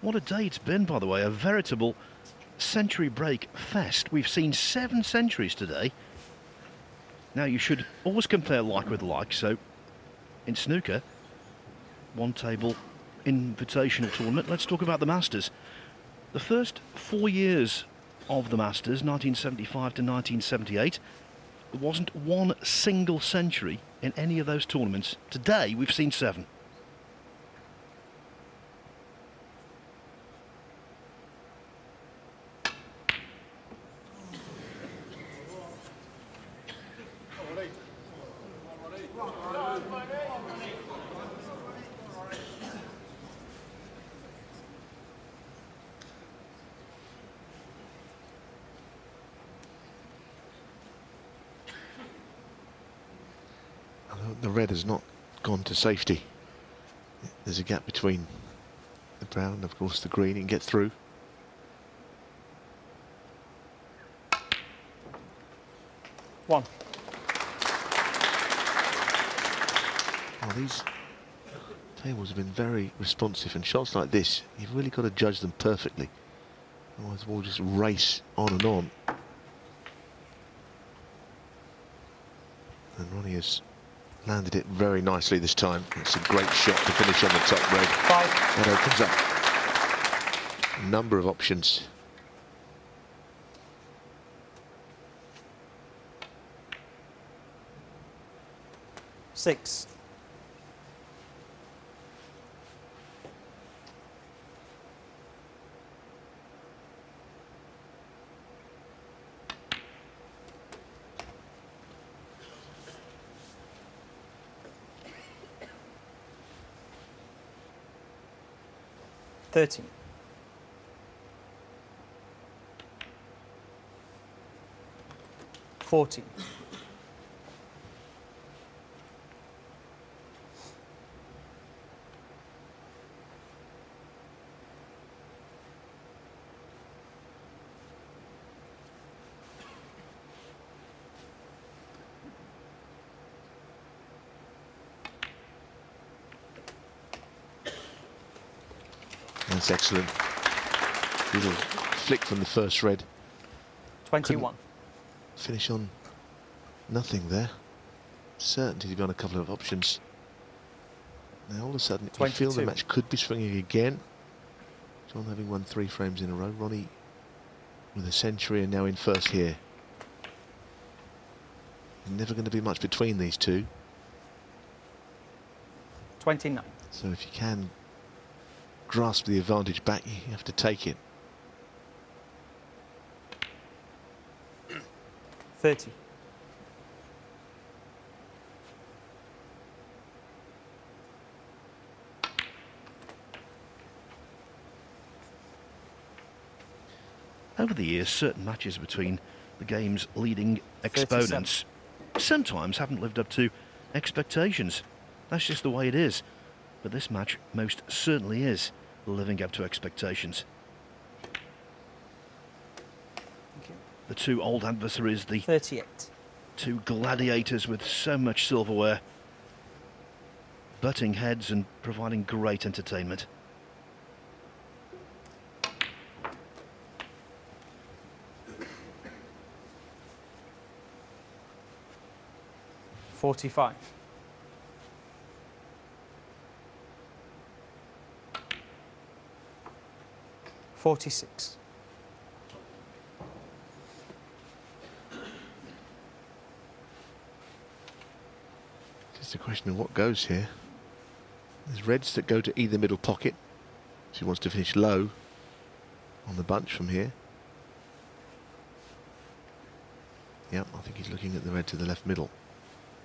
What a day it's been, by the way, a veritable century break fest. We've seen seven centuries today. Now, you should always compare like with like, so in snooker, one table invitational tournament, let's talk about the Masters. The first four years of the Masters, 1975 to 1978, there wasn't one single century in any of those tournaments. Today, we've seen seven. The red has not gone to safety. There's a gap between the brown and, of course, the green. It can get through. One. Well, these tables have been very responsive, and shots like this, you've really got to judge them perfectly. Otherwise, we'll just race on and on. And Ronnie has landed it very nicely this time. It's a great shot to finish on the top red. Five. That opens up a number of options. Six. 13. Fourteen. That's excellent. Little flick from the first red. 21. Finish on nothing there. Certainty to be on a couple of options. Now all of a sudden you feel the match could be swinging again. John having won three frames in a row. Ronnie with a century and now in first here. Never going to be much between these two. 29. So if you can grasp the advantage back, you have to take it. 30. Over the years, certain matches between the game's leading exponents sometimes haven't lived up to expectations. That's just the way it is. But this match most certainly is living up to expectations. The two old adversaries, the 38. two gladiators with so much silverware, butting heads and providing great entertainment. Forty-five. Forty-six. Just a question of what goes here. There's reds that go to either middle pocket. She wants to finish low on the bunch from here. Yep, I think he's looking at the red to the left middle.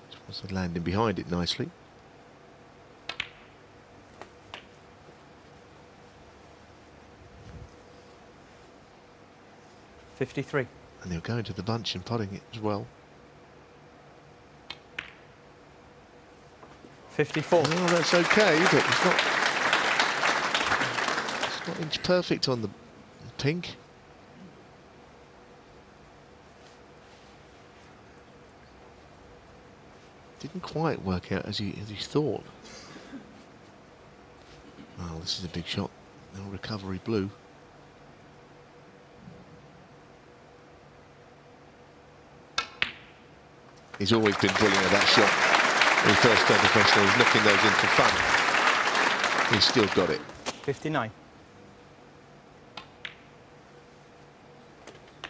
Just wants to land in behind it nicely. Fifty-three. And he'll go into the bunch and potting it as well. Fifty-four. Oh, that's okay, but it's not. It's not inch perfect on the pink. Didn't quite work out as he as he thought. Well, this is a big shot. No recovery blue. He's always been brilliant at that shot. When he first turned professional, he was knocking those in for fun. He's still got it. Fifty-nine.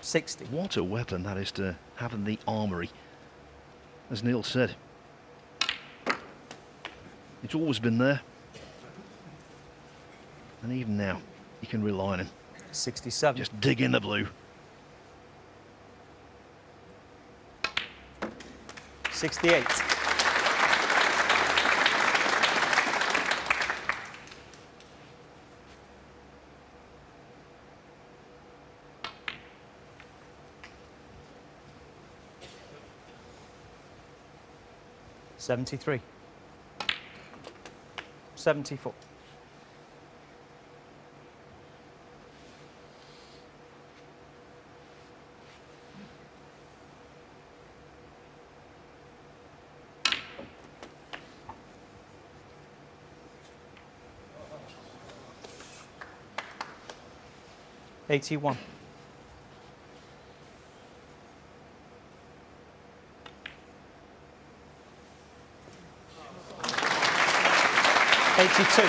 Sixty. What a weapon that is to have in the armoury. As Neil said, it's always been there. And even now, you can rely on him. Sixty-seven. Just dig in the blue. Sixty-eight. Seventy-three. Seventy-four. Eighty-one. Eighty-two.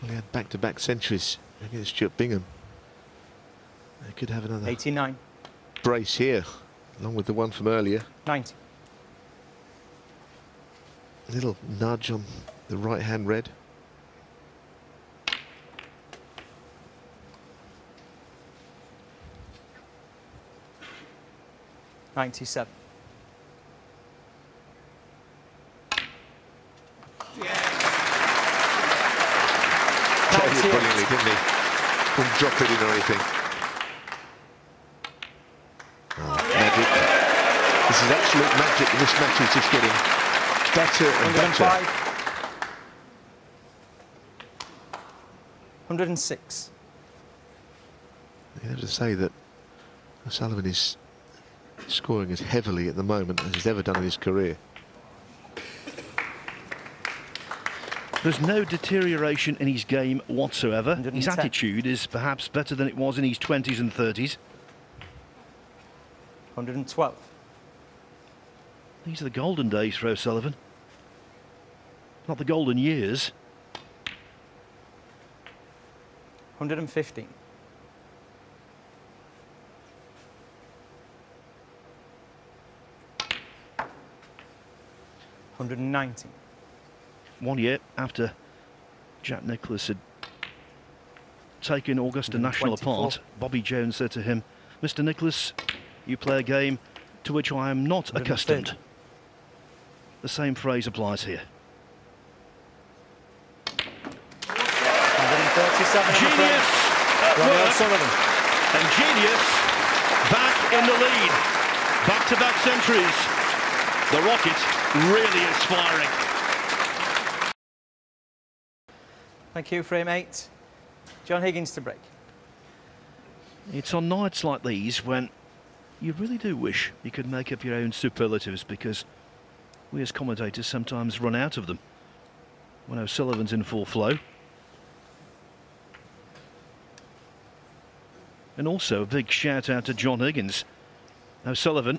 Well, he had back-to-back centuries against Stuart Bingham. They could have another Eighty-nine. brace here, along with the one from earlier. Ninety. A little nudge on the right hand red. Ninety-seven. Yeah. Played it brilliantly, didn't he? Didn't drop it in or anything. Oh, magic. This is absolute magic. This match is just getting better and better. 106. You have to say that O'Sullivan is scoring as heavily at the moment as he's ever done in his career. There's no deterioration in his game whatsoever. His attitude is perhaps better than it was in his 20s and 30s. 112. These are the golden days for O'Sullivan. Not the golden years. 115. Hundred and ninety. One year after Jack Nicklaus had taken Augusta National apart, Bobby Jones said to him, Mr. Nicklaus, you play a game to which I am not accustomed. The same phrase applies here. 137 on the frame. Genius at Ronnie work. O'Sullivan. And Genius back in the lead. Back-to-back centuries. The Rocket really inspiring. Thank you. Frame eight. John Higgins to break. It's on nights like these when you really do wish you could make up your own superlatives because we as commentators sometimes run out of them. When O'Sullivan's in full flow. And also a big shout out to John Higgins. O'Sullivan.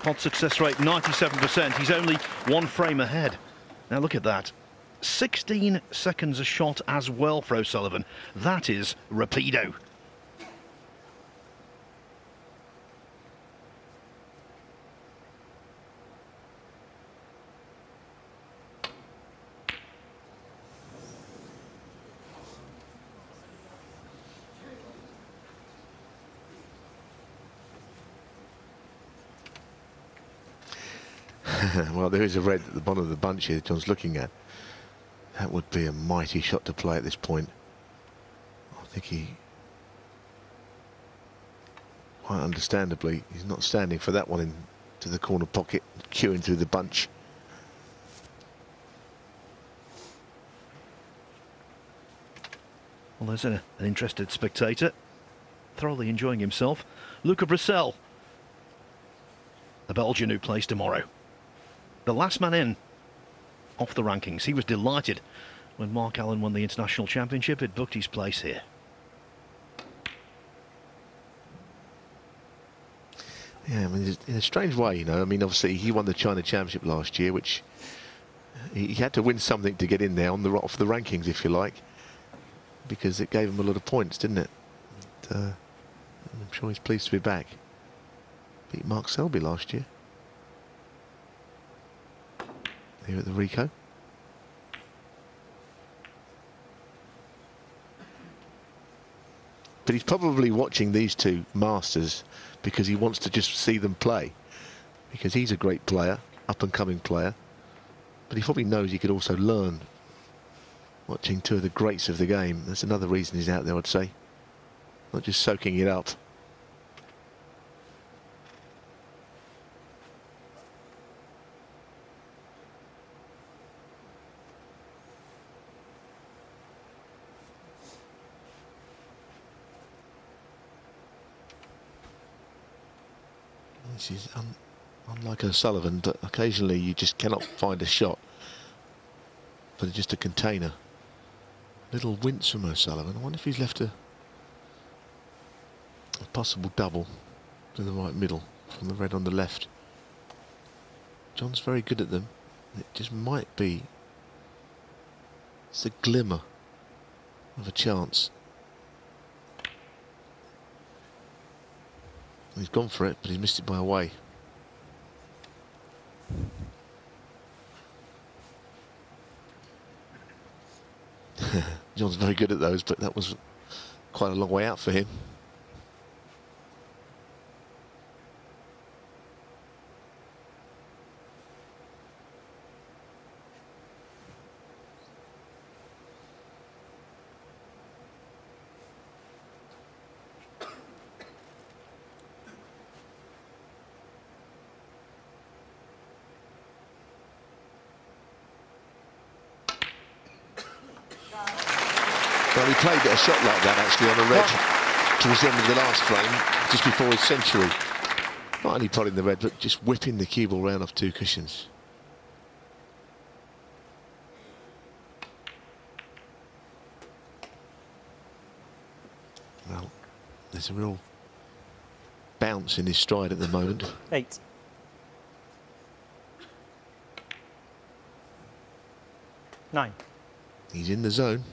Pot success rate 97%. He's only one frame ahead. Now look at that. 16 seconds a shot as well for O'Sullivan. That is rapido. well, there is a red at the bottom of the bunch here that John's looking at. That would be a mighty shot to play at this point. I think he, quite understandably, he's not standing for that one into the corner pocket, queuing through the bunch. Well, there's a, an interested spectator, thoroughly enjoying himself. Luca Brecel, the Belgian who plays tomorrow. The last man in off the rankings. He was delighted when Mark Allen won the International Championship. It booked his place here. Yeah, I mean, in a strange way, you know. I mean, obviously he won the China Championship last year, which he, had to win something to get in there on the off the rankings, if you like, because it gave him a lot of points, didn't it? And, uh, I'm sure he's pleased to be back. Beat Mark Selby last year here at the Ricoh. But he's probably watching these two masters because he wants to just see them play. Because he's a great player, up and coming player. But he probably knows he could also learn watching two of the greats of the game. That's another reason he's out there, I'd say. Not just soaking it up. This is un unlike O'Sullivan, but occasionally you just cannot find a shot. But it's just a container. Little wince from O'Sullivan. I wonder if he's left a, a possible double to the right middle from the red on the left. John's very good at them. It just might be. It's a glimmer of a chance. He's gone for it, but he's missed it by a way. John's very good at those, but that was quite a long way out for him. Well, he played a shot like that actually on a red towards the end of the last frame, just before his century. Not only prodding the red, but just whipping the cue ball round off two cushions. Well, there's a real bounce in his stride at the moment. Eight. Nine. He's in the zone.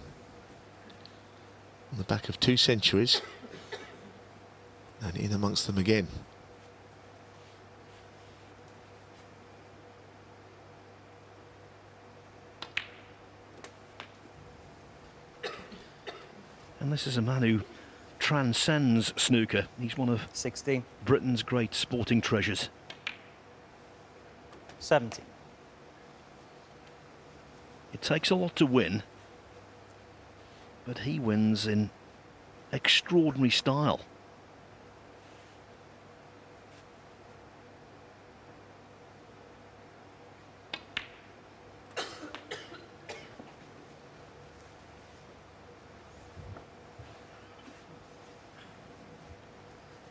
On the back of two centuries. And in amongst them again. And this is a man who transcends snooker. He's one of 16. Britain's great sporting treasures. 70. It takes a lot to win, but he wins in extraordinary style.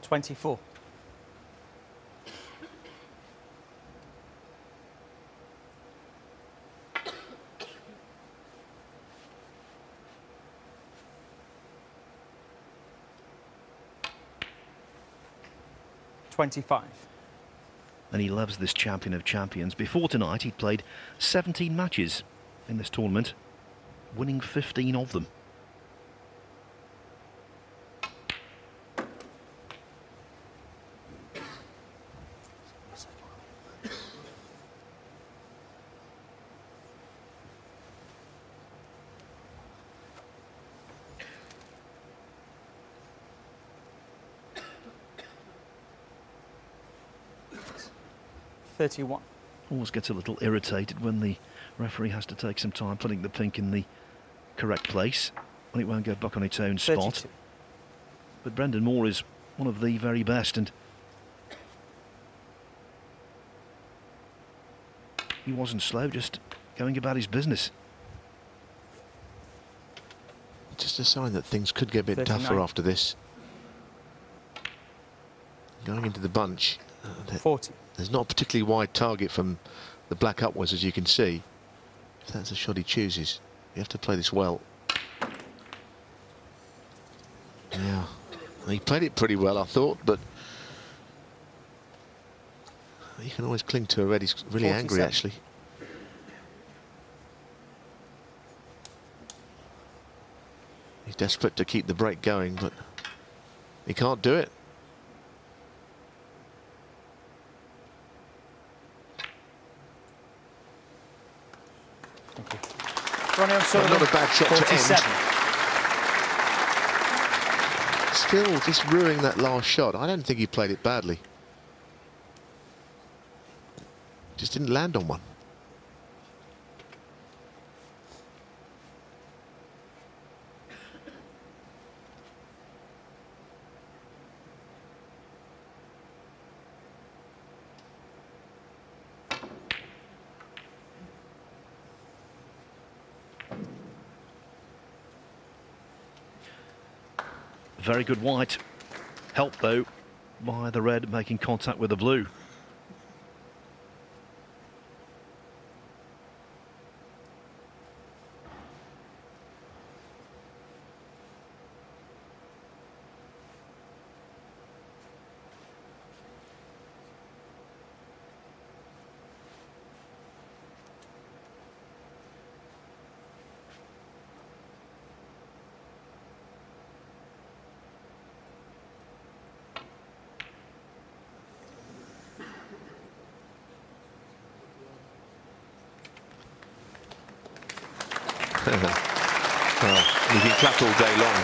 Twenty-four. Twenty-five. And he loves this champion of champions. Before tonight, he'd played 17 matches in this tournament, winning 15 of them. Thirty-one. Always gets a little irritated when the referee has to take some time putting the pink in the correct place when it won't go back on its own spot. Thirty-two. But Brendan Moore is one of the very best and he wasn't slow, just going about his business. Just a sign that things could get a bit tougher after this. Going into the bunch, uh, Forty. There's not a particularly wide target from the black upwards, as you can see. If that's the shot he chooses, you have to play this well. Yeah, he played it pretty well, I thought, but you can always cling to a red. He's really angry, actually. He's desperate to keep the break going, but he can't do it. Ronnie O'Sullivan. not a bad shot to end. Still just ruining that last shot. I don't think he played it badly. Just didn't land on one. Very good white. Help, though by the red making contact with the blue.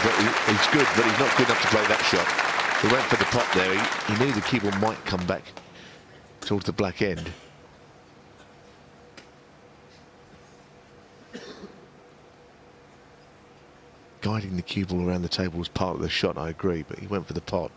But he, he's good, but he's not good enough to play that shot. He went for the pot there. He, he knew the cue ball might come back towards the black end. Guiding the cue ball around the table was part of the shot, I agree, but he went for the pot.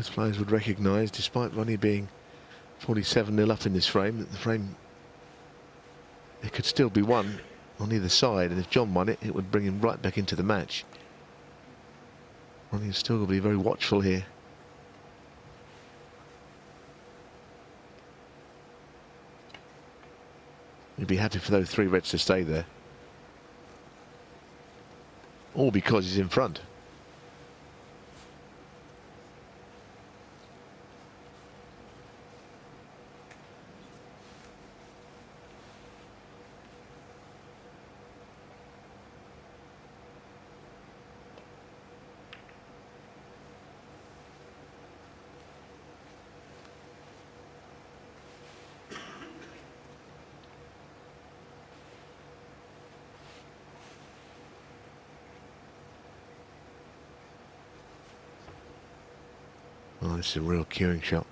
Both players would recognise, despite Ronnie being 47 0 up in this frame, that the frame it could still be won on either side, and if John won it, it would bring him right back into the match. Ronnie is still going to be very watchful here. He'd be happy for those three reds to stay there. All because he's in front. Is a real cueing shot.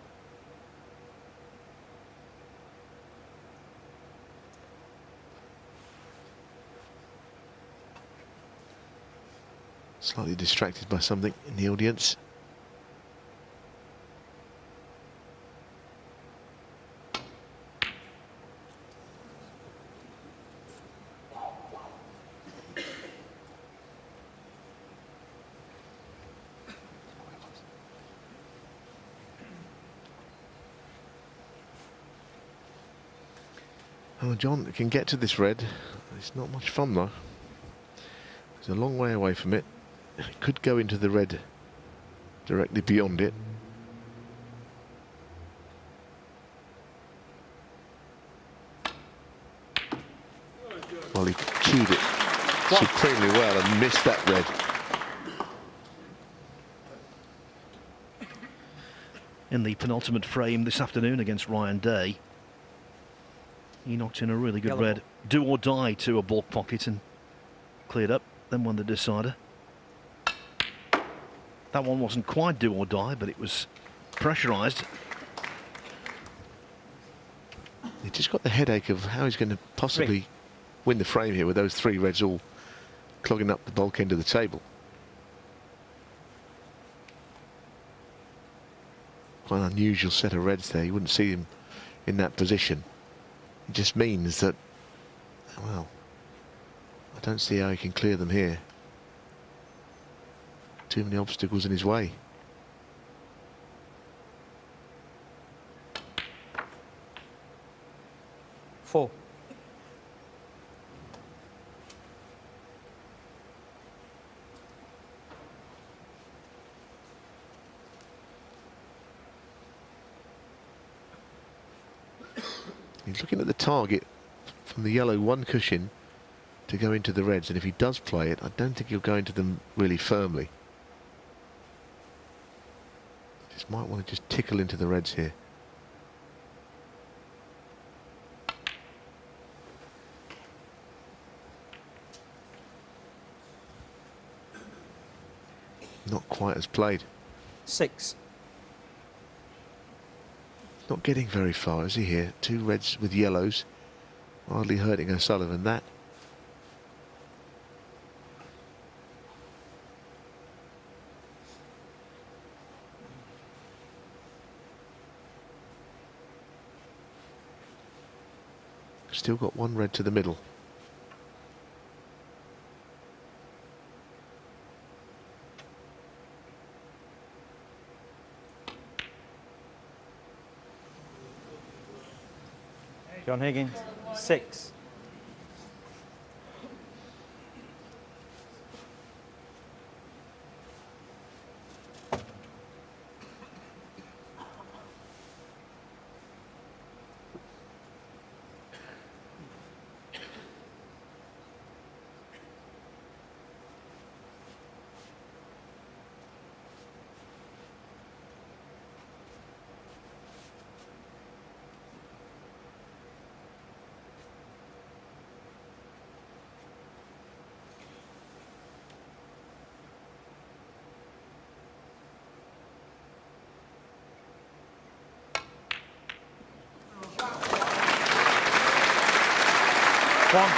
Slightly distracted by something in the audience. Oh, John can get to this red. It's not much fun though. It's a long way away from it. Could go into the red directly beyond it. Well, he cued it supremely well and missed that red. In the penultimate frame this afternoon against Ryan Day, he knocked in a really good Yellow red do or die to a baulk pocket and cleared up, then won the decider. That one wasn't quite do or die, but it was pressurised. He just got the headache of how he's going to possibly win the frame here with those three reds all clogging up the baulk end of the table. Quite an unusual set of reds there. You wouldn't see him in that position. It just means that, well, I don't see how he can clear them here. Too many obstacles in his way. Four. He's looking at the target from the yellow one cushion to go into the reds, and if he does play it, I don't think he'll go into them really firmly. Just might want to just tickle into the reds here. Not quite as played. Six. Not getting very far, is he here? Two reds with yellows. Hardly hurting O'Sullivan, that. Still got one red to the middle. John Higgins. Six. One.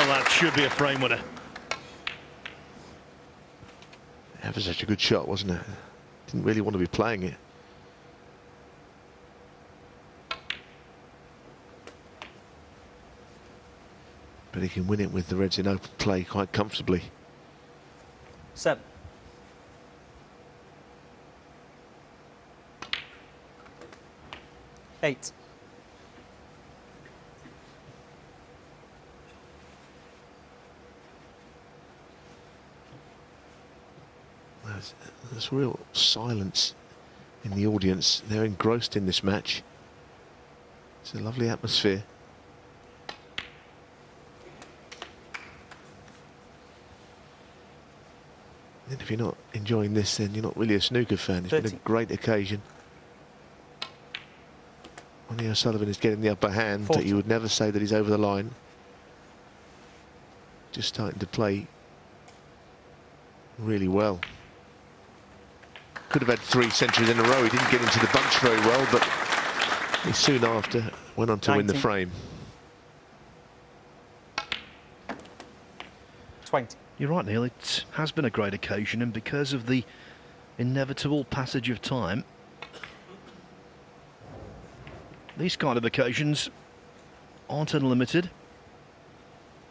Well, that should be a frame winner. That was such a good shot, wasn't it? Didn't really want to be playing it. But he can win it with the Reds in open play quite comfortably. Seven. Eight. There's, there's real silence in the audience. They're engrossed in this match. It's a lovely atmosphere. And if you're not enjoying this, then you're not really a snooker fan. It's been a great occasion. Ronnie O'Sullivan is getting the upper hand. 40. You would never say that he's over the line. Just starting to play really well. Could have had three centuries in a row. He didn't get into the bunch very well, but he soon after went on to win the frame. 20. You're right, Neil. It has been a great occasion, and because of the inevitable passage of time, these kind of occasions aren't unlimited.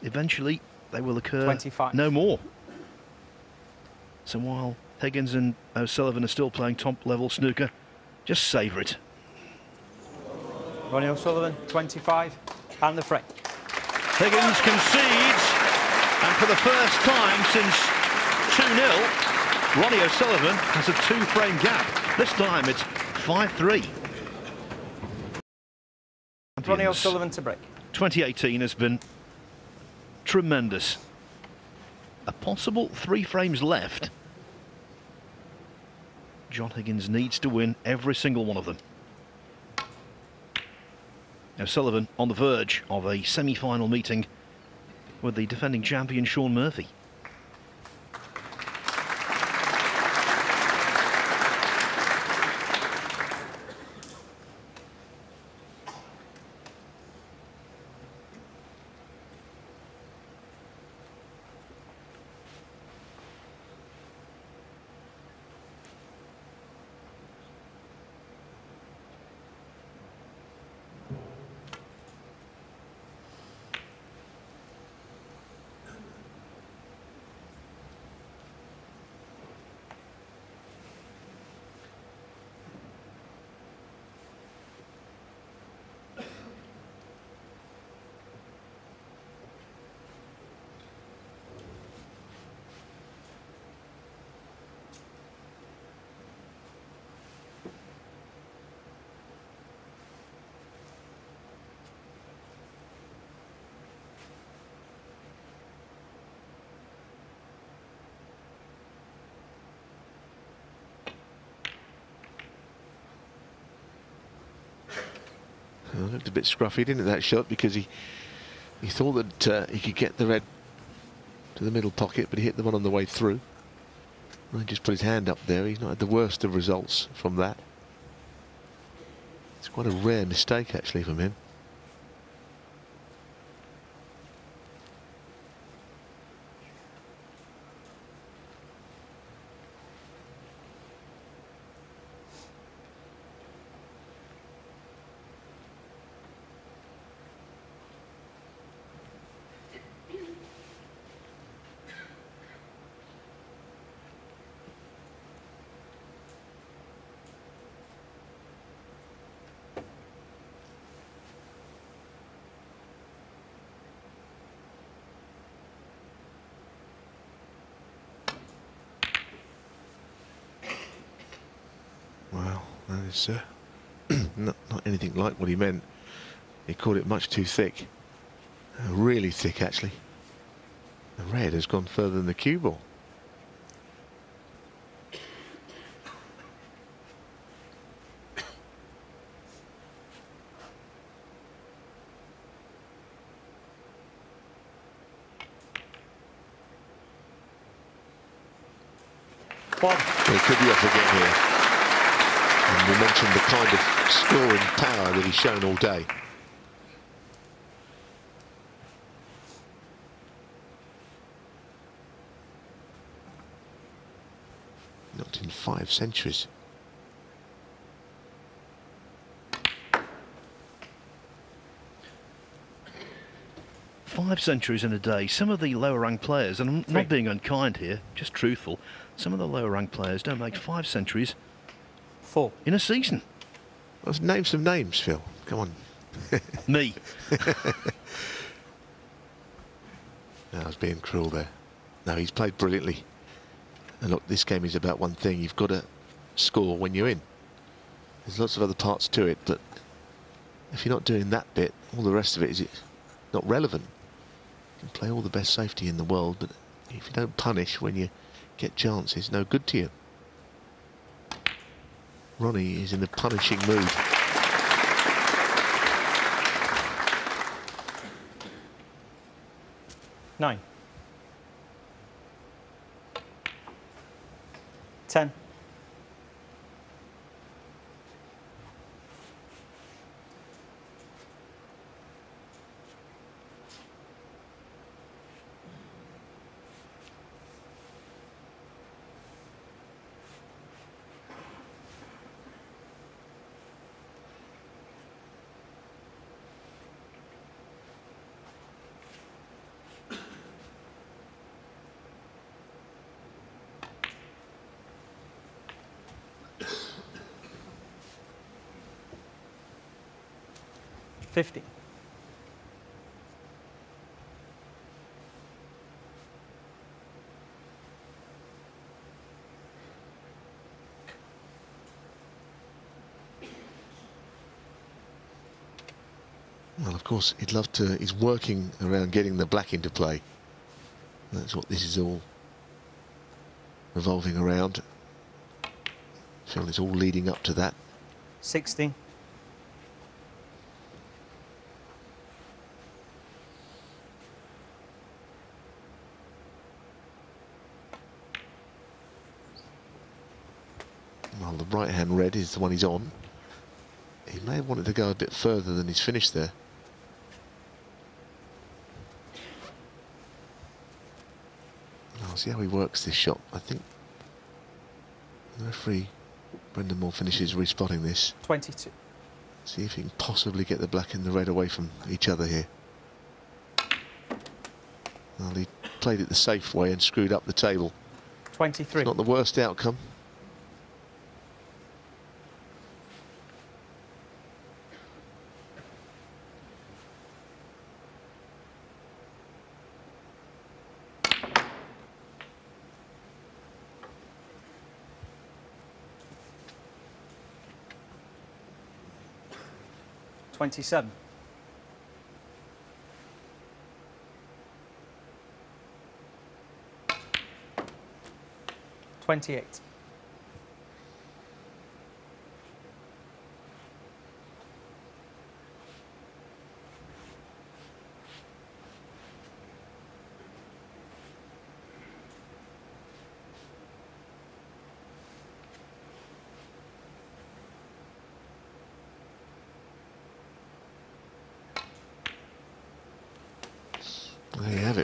Eventually, they will occur 25. no more. So while Higgins and uh, O'Sullivan are still playing top level snooker, just savour it. Ronnie O'Sullivan, 25. And the frame. Higgins concedes, and for the first time since 2-0, Ronnie O'Sullivan has a two-frame gap. This time it's 5-3. Ronnie O'Sullivan to break. 2018 has been tremendous. A possible three frames left. John Higgins needs to win every single one of them. Now Sullivan on the verge of a semi-final meeting with the defending champion Shaun Murphy. A bit scruffy, didn't it, that shot? Because he he thought that uh, he could get the red to the middle pocket, but he hit the one on the way through. And he just put his hand up there. He's not had the worst of results from that. It's quite a rare mistake, actually, from him. Wow, that is uh, not, not anything like what he meant. He called it much too thick. Really thick, actually. The red has gone further than the cue ball. One. He could be off again here. And we mentioned the kind of scoring power that he's shown all day. Not in five centuries. Five centuries in a day. Some of the lower ranked players, and I'm not being unkind here, just truthful, some of the lower ranked players don't make five centuries Four. in a season. Let's name some names, Phil. Come on. Me. No, I was being cruel there. No, he's played brilliantly. And look, this game is about one thing. You've got to score when you're in. There's lots of other parts to it, but if you're not doing that bit, all the rest of it is it not relevant. You can play all the best safety in the world, but if you don't punish when you get chances, no good to you. Ronnie is in a punishing mood. Nine. Ten. 50. Well, of course, he'd love to. He's working around getting the black into play. That's what this is all revolving around. So it's all leading up to that. 60. The right hand red is the one he's on. He may have wanted to go a bit further than he's finished there. I'll see how he works this shot. I think the referee, Brendan Moore, finishes respotting this. Twenty-two. See if he can possibly get the black and the red away from each other here. Well, he played it the safe way and screwed up the table. Twenty-three. Not the worst outcome. Twenty-seven. Twenty-eight.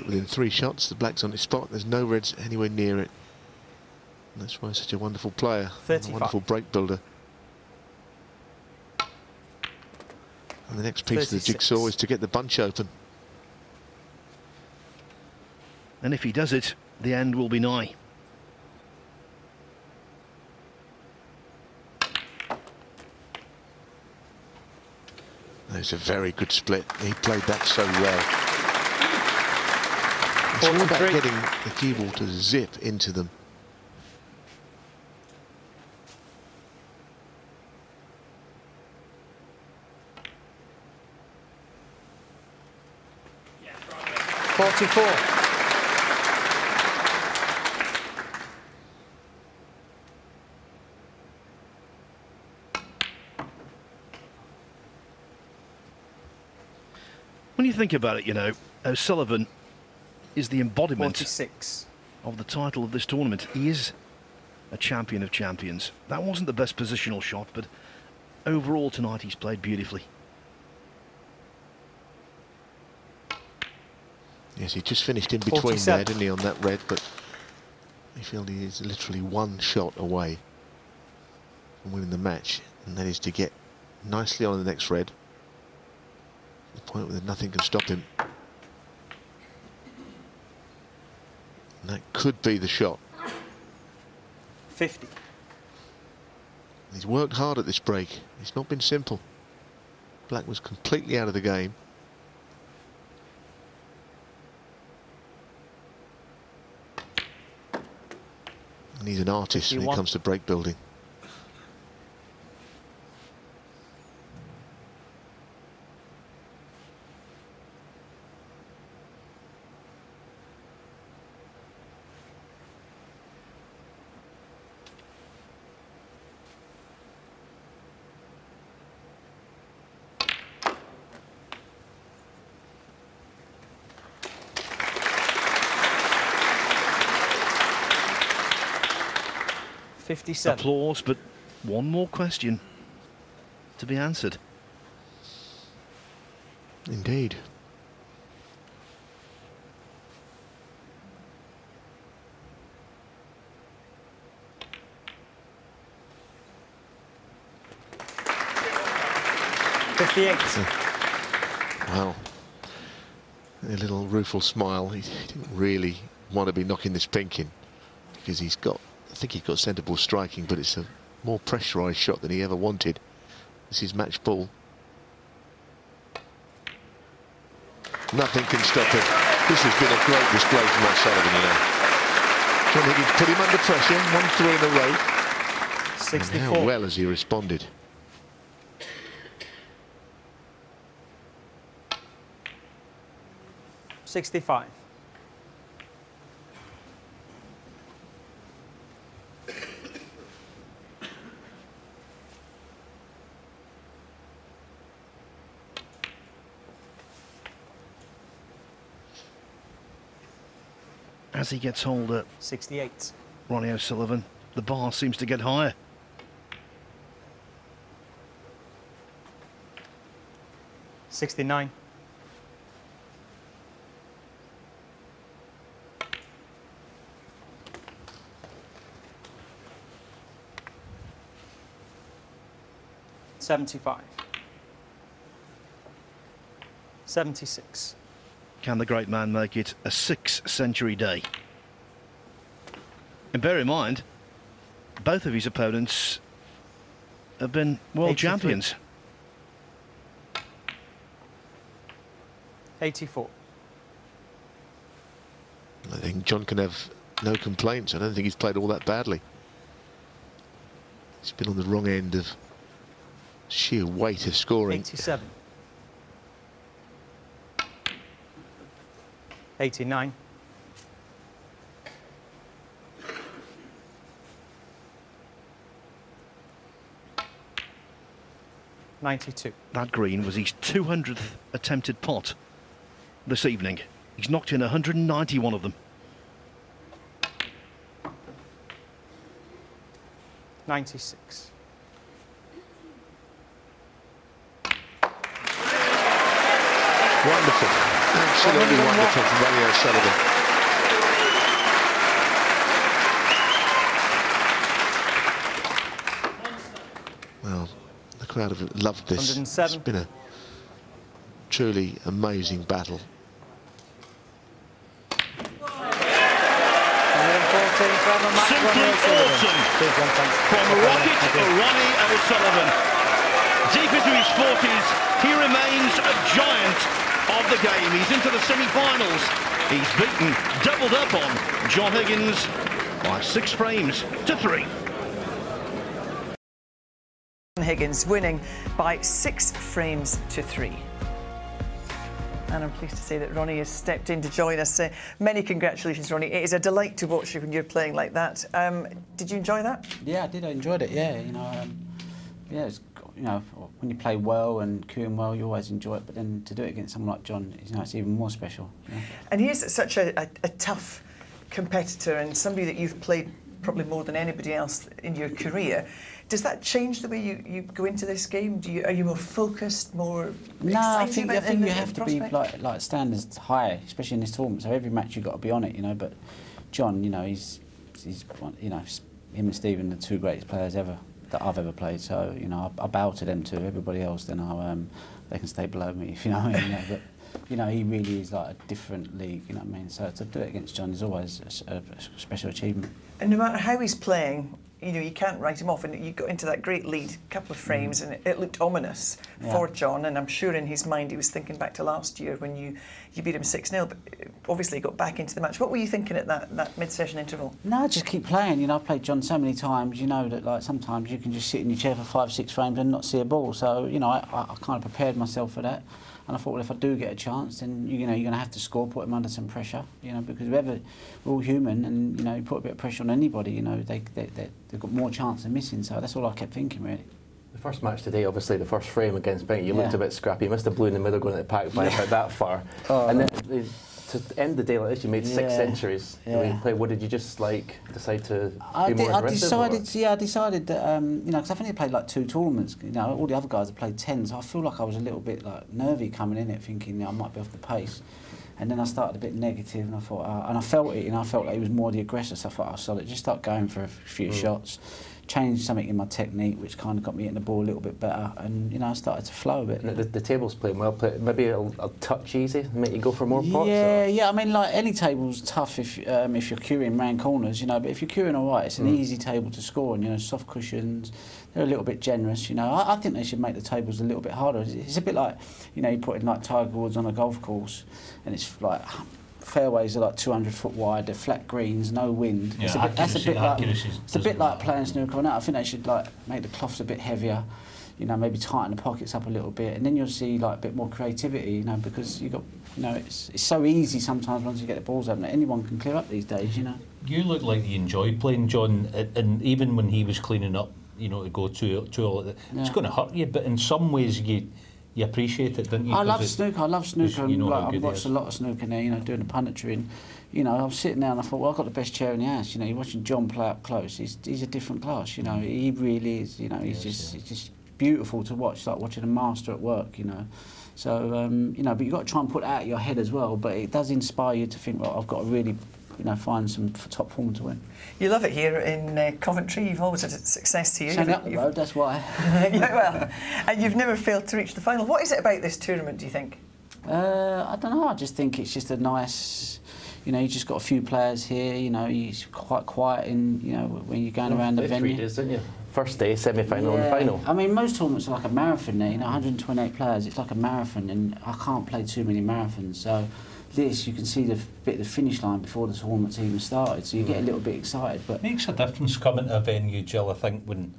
There it. Within three shots, the black's on its spot. There's no reds anywhere near it. And that's why he's such a wonderful player. and A wonderful break builder. And the next piece of the jigsaw is to get the bunch open. And if he does it, the end will be nigh. It's a very good split. He played that so well. It's all about getting the cue ball to zip into them. Forty-four. When you think about it, you know, uh, O'Sullivan is the embodiment Forty-six. of the title of this tournament. He is a champion of champions. That wasn't the best positional shot, but overall tonight he's played beautifully. Yes, he just finished in between 47. there, didn't he, on that red, but Mayfield is literally one shot away from winning the match, and that is to get nicely on the next red. The point where nothing can stop him. That could be the shot. 50. He's worked hard at this break. It's not been simple. Black was completely out of the game. And he's an artist when it comes to break building. Fifty-seven. Applause, but one more question to be answered. Indeed. Fifty-eight. Wow. A little rueful smile. He didn't really want to be knocking this pink in because he's got, I think he's got centre ball striking, but it's a more pressurised shot than he ever wanted. This is match ball. Nothing can stop him. This has been a great display from O'Sullivan, you know. John Higgins put him under pressure, one three in a row. And how well has he responded? Sixty-five. As he gets older, Sixty-eight. Ronnie O'Sullivan, the bar seems to get higher. Sixty-nine. Seventy-five. Seventy-six. Can the great man make it a six century day? And bear in mind, both of his opponents have been world 83. champions. 84. I think John can have no complaints. I don't think he's played all that badly. He's been on the wrong end of sheer weight of scoring. 87. 89. Ninety-two. That green was his 200th attempted pot this evening. He's knocked in 191 of them. Ninety-six. Wonderful. Absolutely wonderful from Ronnie O'Sullivan. Well, the crowd have loved this. It's been a truly amazing battle. 114 from the match. Simply Ronnie O'Sullivan. awesome. Big one, thanks. From Rocket Ronnie O'Sullivan. Deep into his 40s, he remains a giant of the game. He's into the semi-finals. He's beaten, doubled up on John Higgins by six frames to three. Higgins winning by six frames to three. And I'm pleased to say that Ronnie has stepped in to join us. Uh, many congratulations, Ronnie. It is a delight to watch you when you're playing like that. Um, did you enjoy that? Yeah, I did. I enjoyed it. Yeah, you know, um, yeah, it's, you know, when you play well and cueing well, you always enjoy it. But then to do it against someone like John, you know, it's even more special. Know? And he is such a, a, a tough competitor and somebody that you've played probably more than anybody else in your career. Does that change the way you, you go into this game? Do you, are you more focused, more No, I think, I think you have to be like like standards high, especially in this tournament. So every match you've got to be on it, you know. But John, you know, he's he's you know him and Stephen the two greatest players ever that I've ever played. So you know I, I bow to them too. Everybody else, then I'll, um, they can stay below me if you know what I mean. But you know he really is like a different league. You know what I mean. So to do it against John is always a, a special achievement. And no matter how he's playing, you know, you can't write him off. And you got into that great lead, a couple of frames, mm. and it, it, looked ominous yeah. for John. And I'm sure in his mind he was thinking back to last year when you, you beat him 6 0, but obviously he got back into the match. What were you thinking at that, that mid session interval? No, just keep playing. You know, I've played John so many times, you know, that like sometimes you can just sit in your chair for five, six frames and not see a ball. So, you know, I, I kind of prepared myself for that. And I thought, well, if I do get a chance, then you know you're going to have to score, put them under some pressure, you know, because whoever we're all human, and you know, you put a bit of pressure on anybody, you know, they they, they they've got more chance of missing. So that's all I kept thinking, really. The first match today, obviously, the first frame against Bentley, you yeah. looked a bit scrappy. You must have blew in the middle going to the pack by yeah. about that far. Oh, and then to end the day like this, you made six centuries. Yeah. play. What did you just like decide to I be more I decided, or? yeah, I decided that um, you know because I've only played like two tournaments. You know, all the other guys have played ten, so I feel like I was a little bit like nervy coming in it, thinking you know, I might be off the pace. And then I started a bit negative, and I thought, uh, and I felt it, you know, I felt like he was more the aggressor. So I thought, oh, solid, just start going for a few mm. shots changed something in my technique, which kind of got me hitting the ball a little bit better, and you know I started to flow a bit. The, the, table's playing well, but maybe a, a touch easy, make you go for more pots. Yeah, or? yeah. I mean, like any table's tough if um, if you're cueing round corners, you know. But if you're cueing all right, it's an mm. easy table to score, and you know, soft cushions. They're a little bit generous, you know. I, I think they should make the tables a little bit harder. It's, it's a bit like, you know, you put in like Tiger Woods on a golf course, and it's like fairways are like 200 foot wide, they're flat greens, no wind. Yeah, it's a bit, that's a bit like it's a bit like playing snooker now. I think they should like make the cloths a bit heavier, you know, maybe tighten the pockets up a little bit, and then you'll see like a bit more creativity, you know, because you got you know it's it's so easy sometimes once you get the balls open that anyone can clear up these days, you know. You look like you enjoy playing, John, and even when he was cleaning up, you know, to go to to all of it, yeah. it's going to hurt you, but in some ways you you appreciate it, don't you? I love it, snooker. I love snooker. You know like, I've watched a lot of snooker now. You know, doing the punditry, and you know, I was sitting there and I thought, well, I've got the best chair in the house. You know, you're watching John play up close. He's he's a different class. You know, he really is. You know, he's yes, just yeah. just beautiful to watch. like watching a master at work. You know. So um, you know, but you've got to try and put that out of your head as well. But it does inspire you to think, well, I've got to really you know, find some top form to win. You love it here in uh, Coventry. You've always had success here. You've, up the road, that's why. yeah, well, and you've never failed to reach the final. What is it about this tournament? Do you think? Uh, I don't know. I just think it's just a nice. You know, you just got a few players here. You know, you're quite quiet in. You know, when you're going around the venue. Three days, didn't you? First day, semi-final, yeah. and final. I mean, most tournaments are like a marathon. There, you know, 128 players. It's like a marathon, and I can't play too many marathons. So this, you can see the bit of the finish line before the tournament's even started, so you get a little bit excited. But makes a difference coming to a venue, Jill. I think when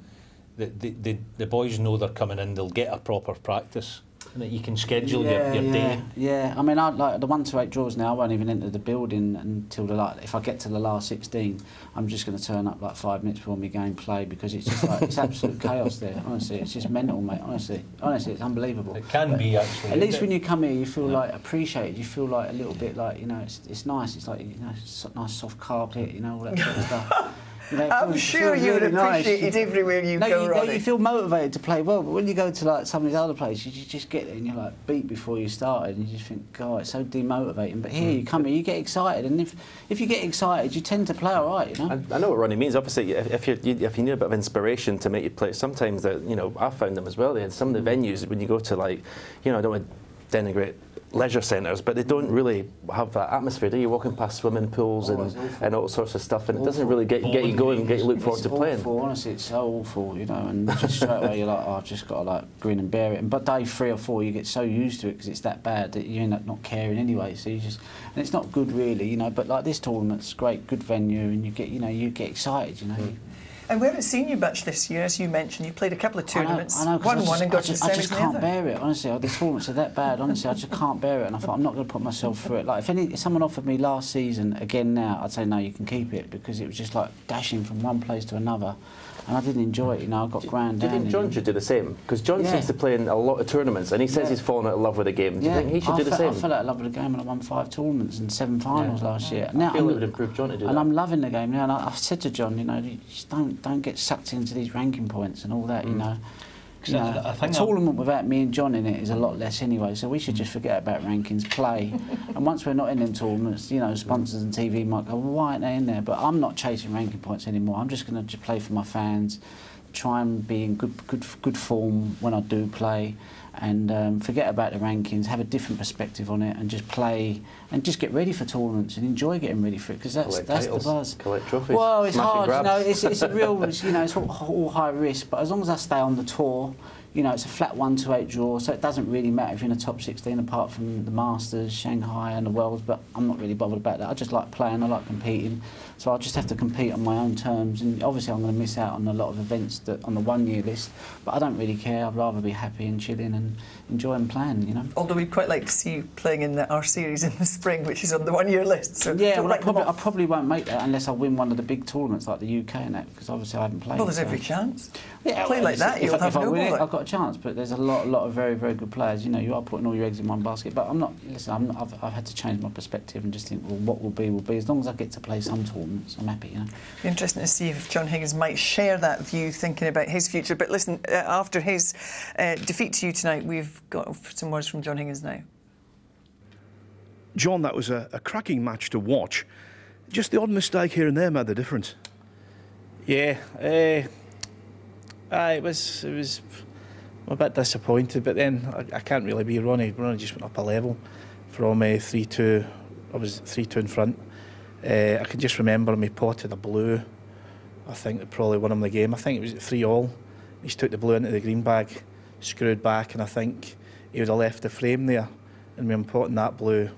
the the, the, the boys know they're coming in, they'll get a proper practice that you can schedule yeah, your, your yeah, day. Yeah, I mean, I like the one to eight draws now. I won't even enter the building until the like. If I get to the last sixteen, I'm just going to turn up like five minutes before my game play because it's just like it's absolute chaos there. Honestly, it's just mental, mate. Honestly, honestly, it's unbelievable. It can but be actually. At least when you come here, you feel yeah. like appreciated. You feel like a little bit like you know, it's it's nice. It's like you know, nice soft carpet, you know, all that sort of stuff. You know, I'm feels, sure you would appreciate nice. it everywhere you no, go, you, no, you feel motivated to play well, but when you go to like some of these other places, you just get there and you're like beat before you started, and you just think, God, it's so demotivating. But here, mm. you come here, you get excited, and if if you get excited, you tend to play all right, you know. I, I know what Ronnie means. Obviously, if you if you need a bit of inspiration to make you play, sometimes that you know I've found them as well. They had some of the venues when you go to like, you know, I don't want to denigrate leisure centres, but they don't really have that atmosphere. Do you walking past swimming pools oh, and, and all sorts of stuff, and awful. it doesn't really get, get you going and get you look forward to awful. playing. Honestly, it's so awful, you know. And just straight away you're like, oh, I've just got to like grin and bear it. And but day three or four, you get so used to it because it's that bad that you end up not caring anyway. So you just and it's not good really, you know. But like this tournament's great, good venue, and you get you know you get excited, you know. Mm. And we haven't seen you much this year, as you mentioned. You played a couple of tournaments, I know, I know, won one and got to the. I just can't bear it, honestly. Oh, the tournaments are that bad, honestly. I just can't bear it, and I thought I'm not going to put myself through it. Like if, any, if someone offered me last season again now, I'd say no, you can keep it because it was just like dashing from one place to another and I didn't enjoy it. You know, I got ground do you think John should do the same? Because John yeah. seems to play in a lot of tournaments, and he says yeah. he's fallen out of love with the game. Do you think he should I do the same? I fell out of love with the game, and I won five tournaments and seven finals last year. Now, I feel I'm, it would improve John to do And that. I'm loving the game now. And I, have said to John, you know, just don't don't get sucked into these ranking points and all that. Mm. You know You know, I think a tournament without me and John in it is a lot less anyway, so we should just forget about rankings, play. and once we're not in them tournaments, you know, sponsors and TV might go, well, why aren't they in there? But I'm not chasing ranking points anymore. I'm just going to play for my fans, try and be in good, good, good form when I do play and um, forget about the rankings, have a different perspective on it, and just play and just get ready for tournaments and enjoy getting ready for it because that's collect that's titles, the buzz. Collect trophies. Well, it's hard, you know. It's, it's a real, you know, it's all, all high risk. But as long as I stay on the tour, you know, it's a flat one to eight draw, so it doesn't really matter if you're in the top 16 apart from the Masters, Shanghai, and the Worlds. But I'm not really bothered about that. I just like playing, I like competing, so I just have to compete on my own terms. And obviously, I'm going to miss out on a lot of events that on the one-year list, but I don't really care. I'd rather be happy and chilling and enjoying playing, you know. Although we'd quite like to see you playing in the, our series in the spring, which is on the one-year list. So yeah, well, I probably, I probably, won't make that unless I win one of the big tournaments like the UK and that, because obviously I haven't played. Well, there's so. every chance. Yeah, play like that, if, you'll if, have if no I win it, bother. I've got a chance. But there's a lot, lot of very, very good players. You know, you are putting all your eggs in one basket. But I'm not. Listen, I'm not, I've, I've had to change my perspective and just think, well, what will be will be. As long as I get to play some tournaments, I'm happy. You know. Be interesting to see if John Higgins might share that view, thinking about his future. But listen, uh, after his uh, defeat to you tonight, we've got some words from John Higgins now. John, that was a, a cracking match to watch. Just the odd mistake here and there made the difference. Yeah, uh, uh, it was. It was. I'm a bit disappointed, but then I, I can't really be Ronnie. Ronnie just went up a level from uh, three two. I was three two in front. Uh, I can just remember. He potted a blue. I think that probably won him the game. I think it was three all. He took the blue into the green bag, screwed back, and I think he would have left the frame there. And when potting that blue,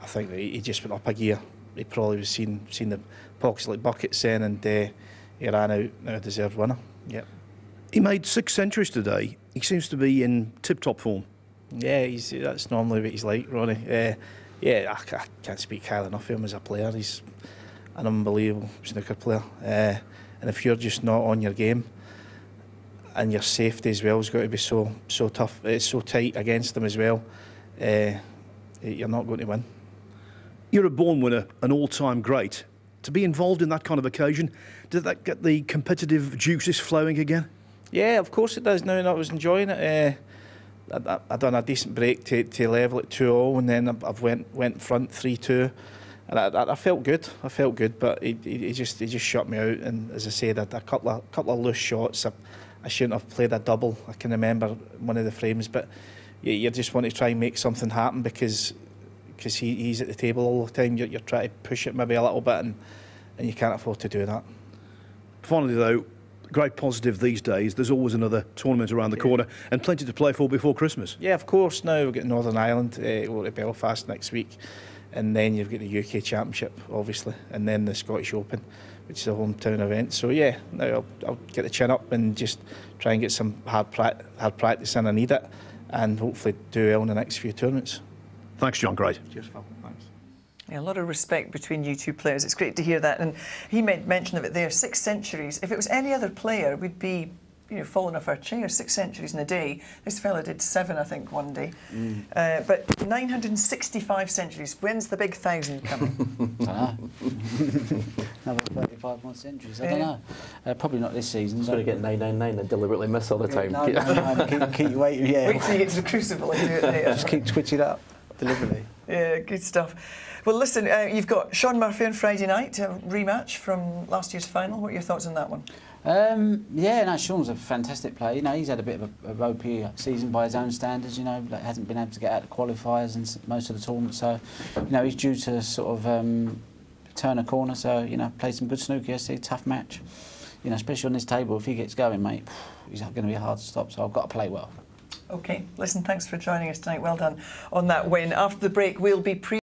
I think that he just went up a gear. He probably was seen seen the pockets like buckets then, and uh, he ran out. Now a deserved winner. Yep. He made six centuries today. He seems to be in tip-top form. Yeah, he's that's normally what he's like, Ronnie. Uh, yeah, I, I can't speak highly enough of him as a player. He's an unbelievable snooker player. Uh, and if you're just not on your game, and your safety as well has got to be so so tough, it's so tight against them as well. Uh, you're not going to win. You're a born winner, an all-time great. To be involved in that kind of occasion, did that get the competitive juices flowing again? Yeah, of course it does. Now and I was enjoying it. Uh, I, I, done a decent break to, to level at 2-0 and then I've went went front 3-2 and I, I, felt good. I felt good, but he, he, just he just shut me out. And as I said, had a couple of couple of loose shots. I, I shouldn't have played a double. I can remember one of the frames, but you, you just want to try and make something happen because because he, he's at the table all the time. You're, you're trying to push it maybe a little bit, and and you can't afford to do that. Finally, though, great positive these days. There's always another tournament around the Yeah. corner and plenty to play for before Christmas. Yeah, of course. Now we've got Northern Ireland, uh, we're at Belfast next week, and then you've got the UK Championship, obviously, and then the Scottish Open, which is a hometown event. So yeah, now I'll, I'll get the chin up and just try and get some hard, pra- hard practice in. I need it, and hopefully do well in the next few tournaments. Thanks, John. Great. Cheers, Phil. Thanks. Yeah, a lot of respect between you two players. It's great to hear that. And he made mention of it there. Six centuries. If it was any other player, we'd be, you know, falling off our chair, Six centuries in a day. This fella did seven, I think, one day. Uh, but 965 centuries. When's the big thousand coming? Another 35 more centuries. I don't know. Uh, probably not this season. Just going to get 999 and deliberately miss all the time. No, no, no, keep, keep you waiting. Yeah. Wait till you get to the crucible and do it later. Just keep twitching up deliberately. Yeah, good stuff. Well, listen, uh, you've got Shaun Murphy on Friday night, a rematch from last year's final. What are your thoughts on that one? Um, yeah, no, Shaun's a fantastic player. You know, he's had a bit of a, a ropey season by his own standards. You know, like, hasn't been able to get out of qualifiers and most of the tournaments. So, you know, he's due to sort of um, turn a corner. So, you know, play some good snooker yesterday. Tough match. You know, especially on this table, if he gets going, mate, he's going to be hard to stop. So I've got to play well. Okay, listen, thanks for joining us tonight. Well done on that win. After the break, we'll be pre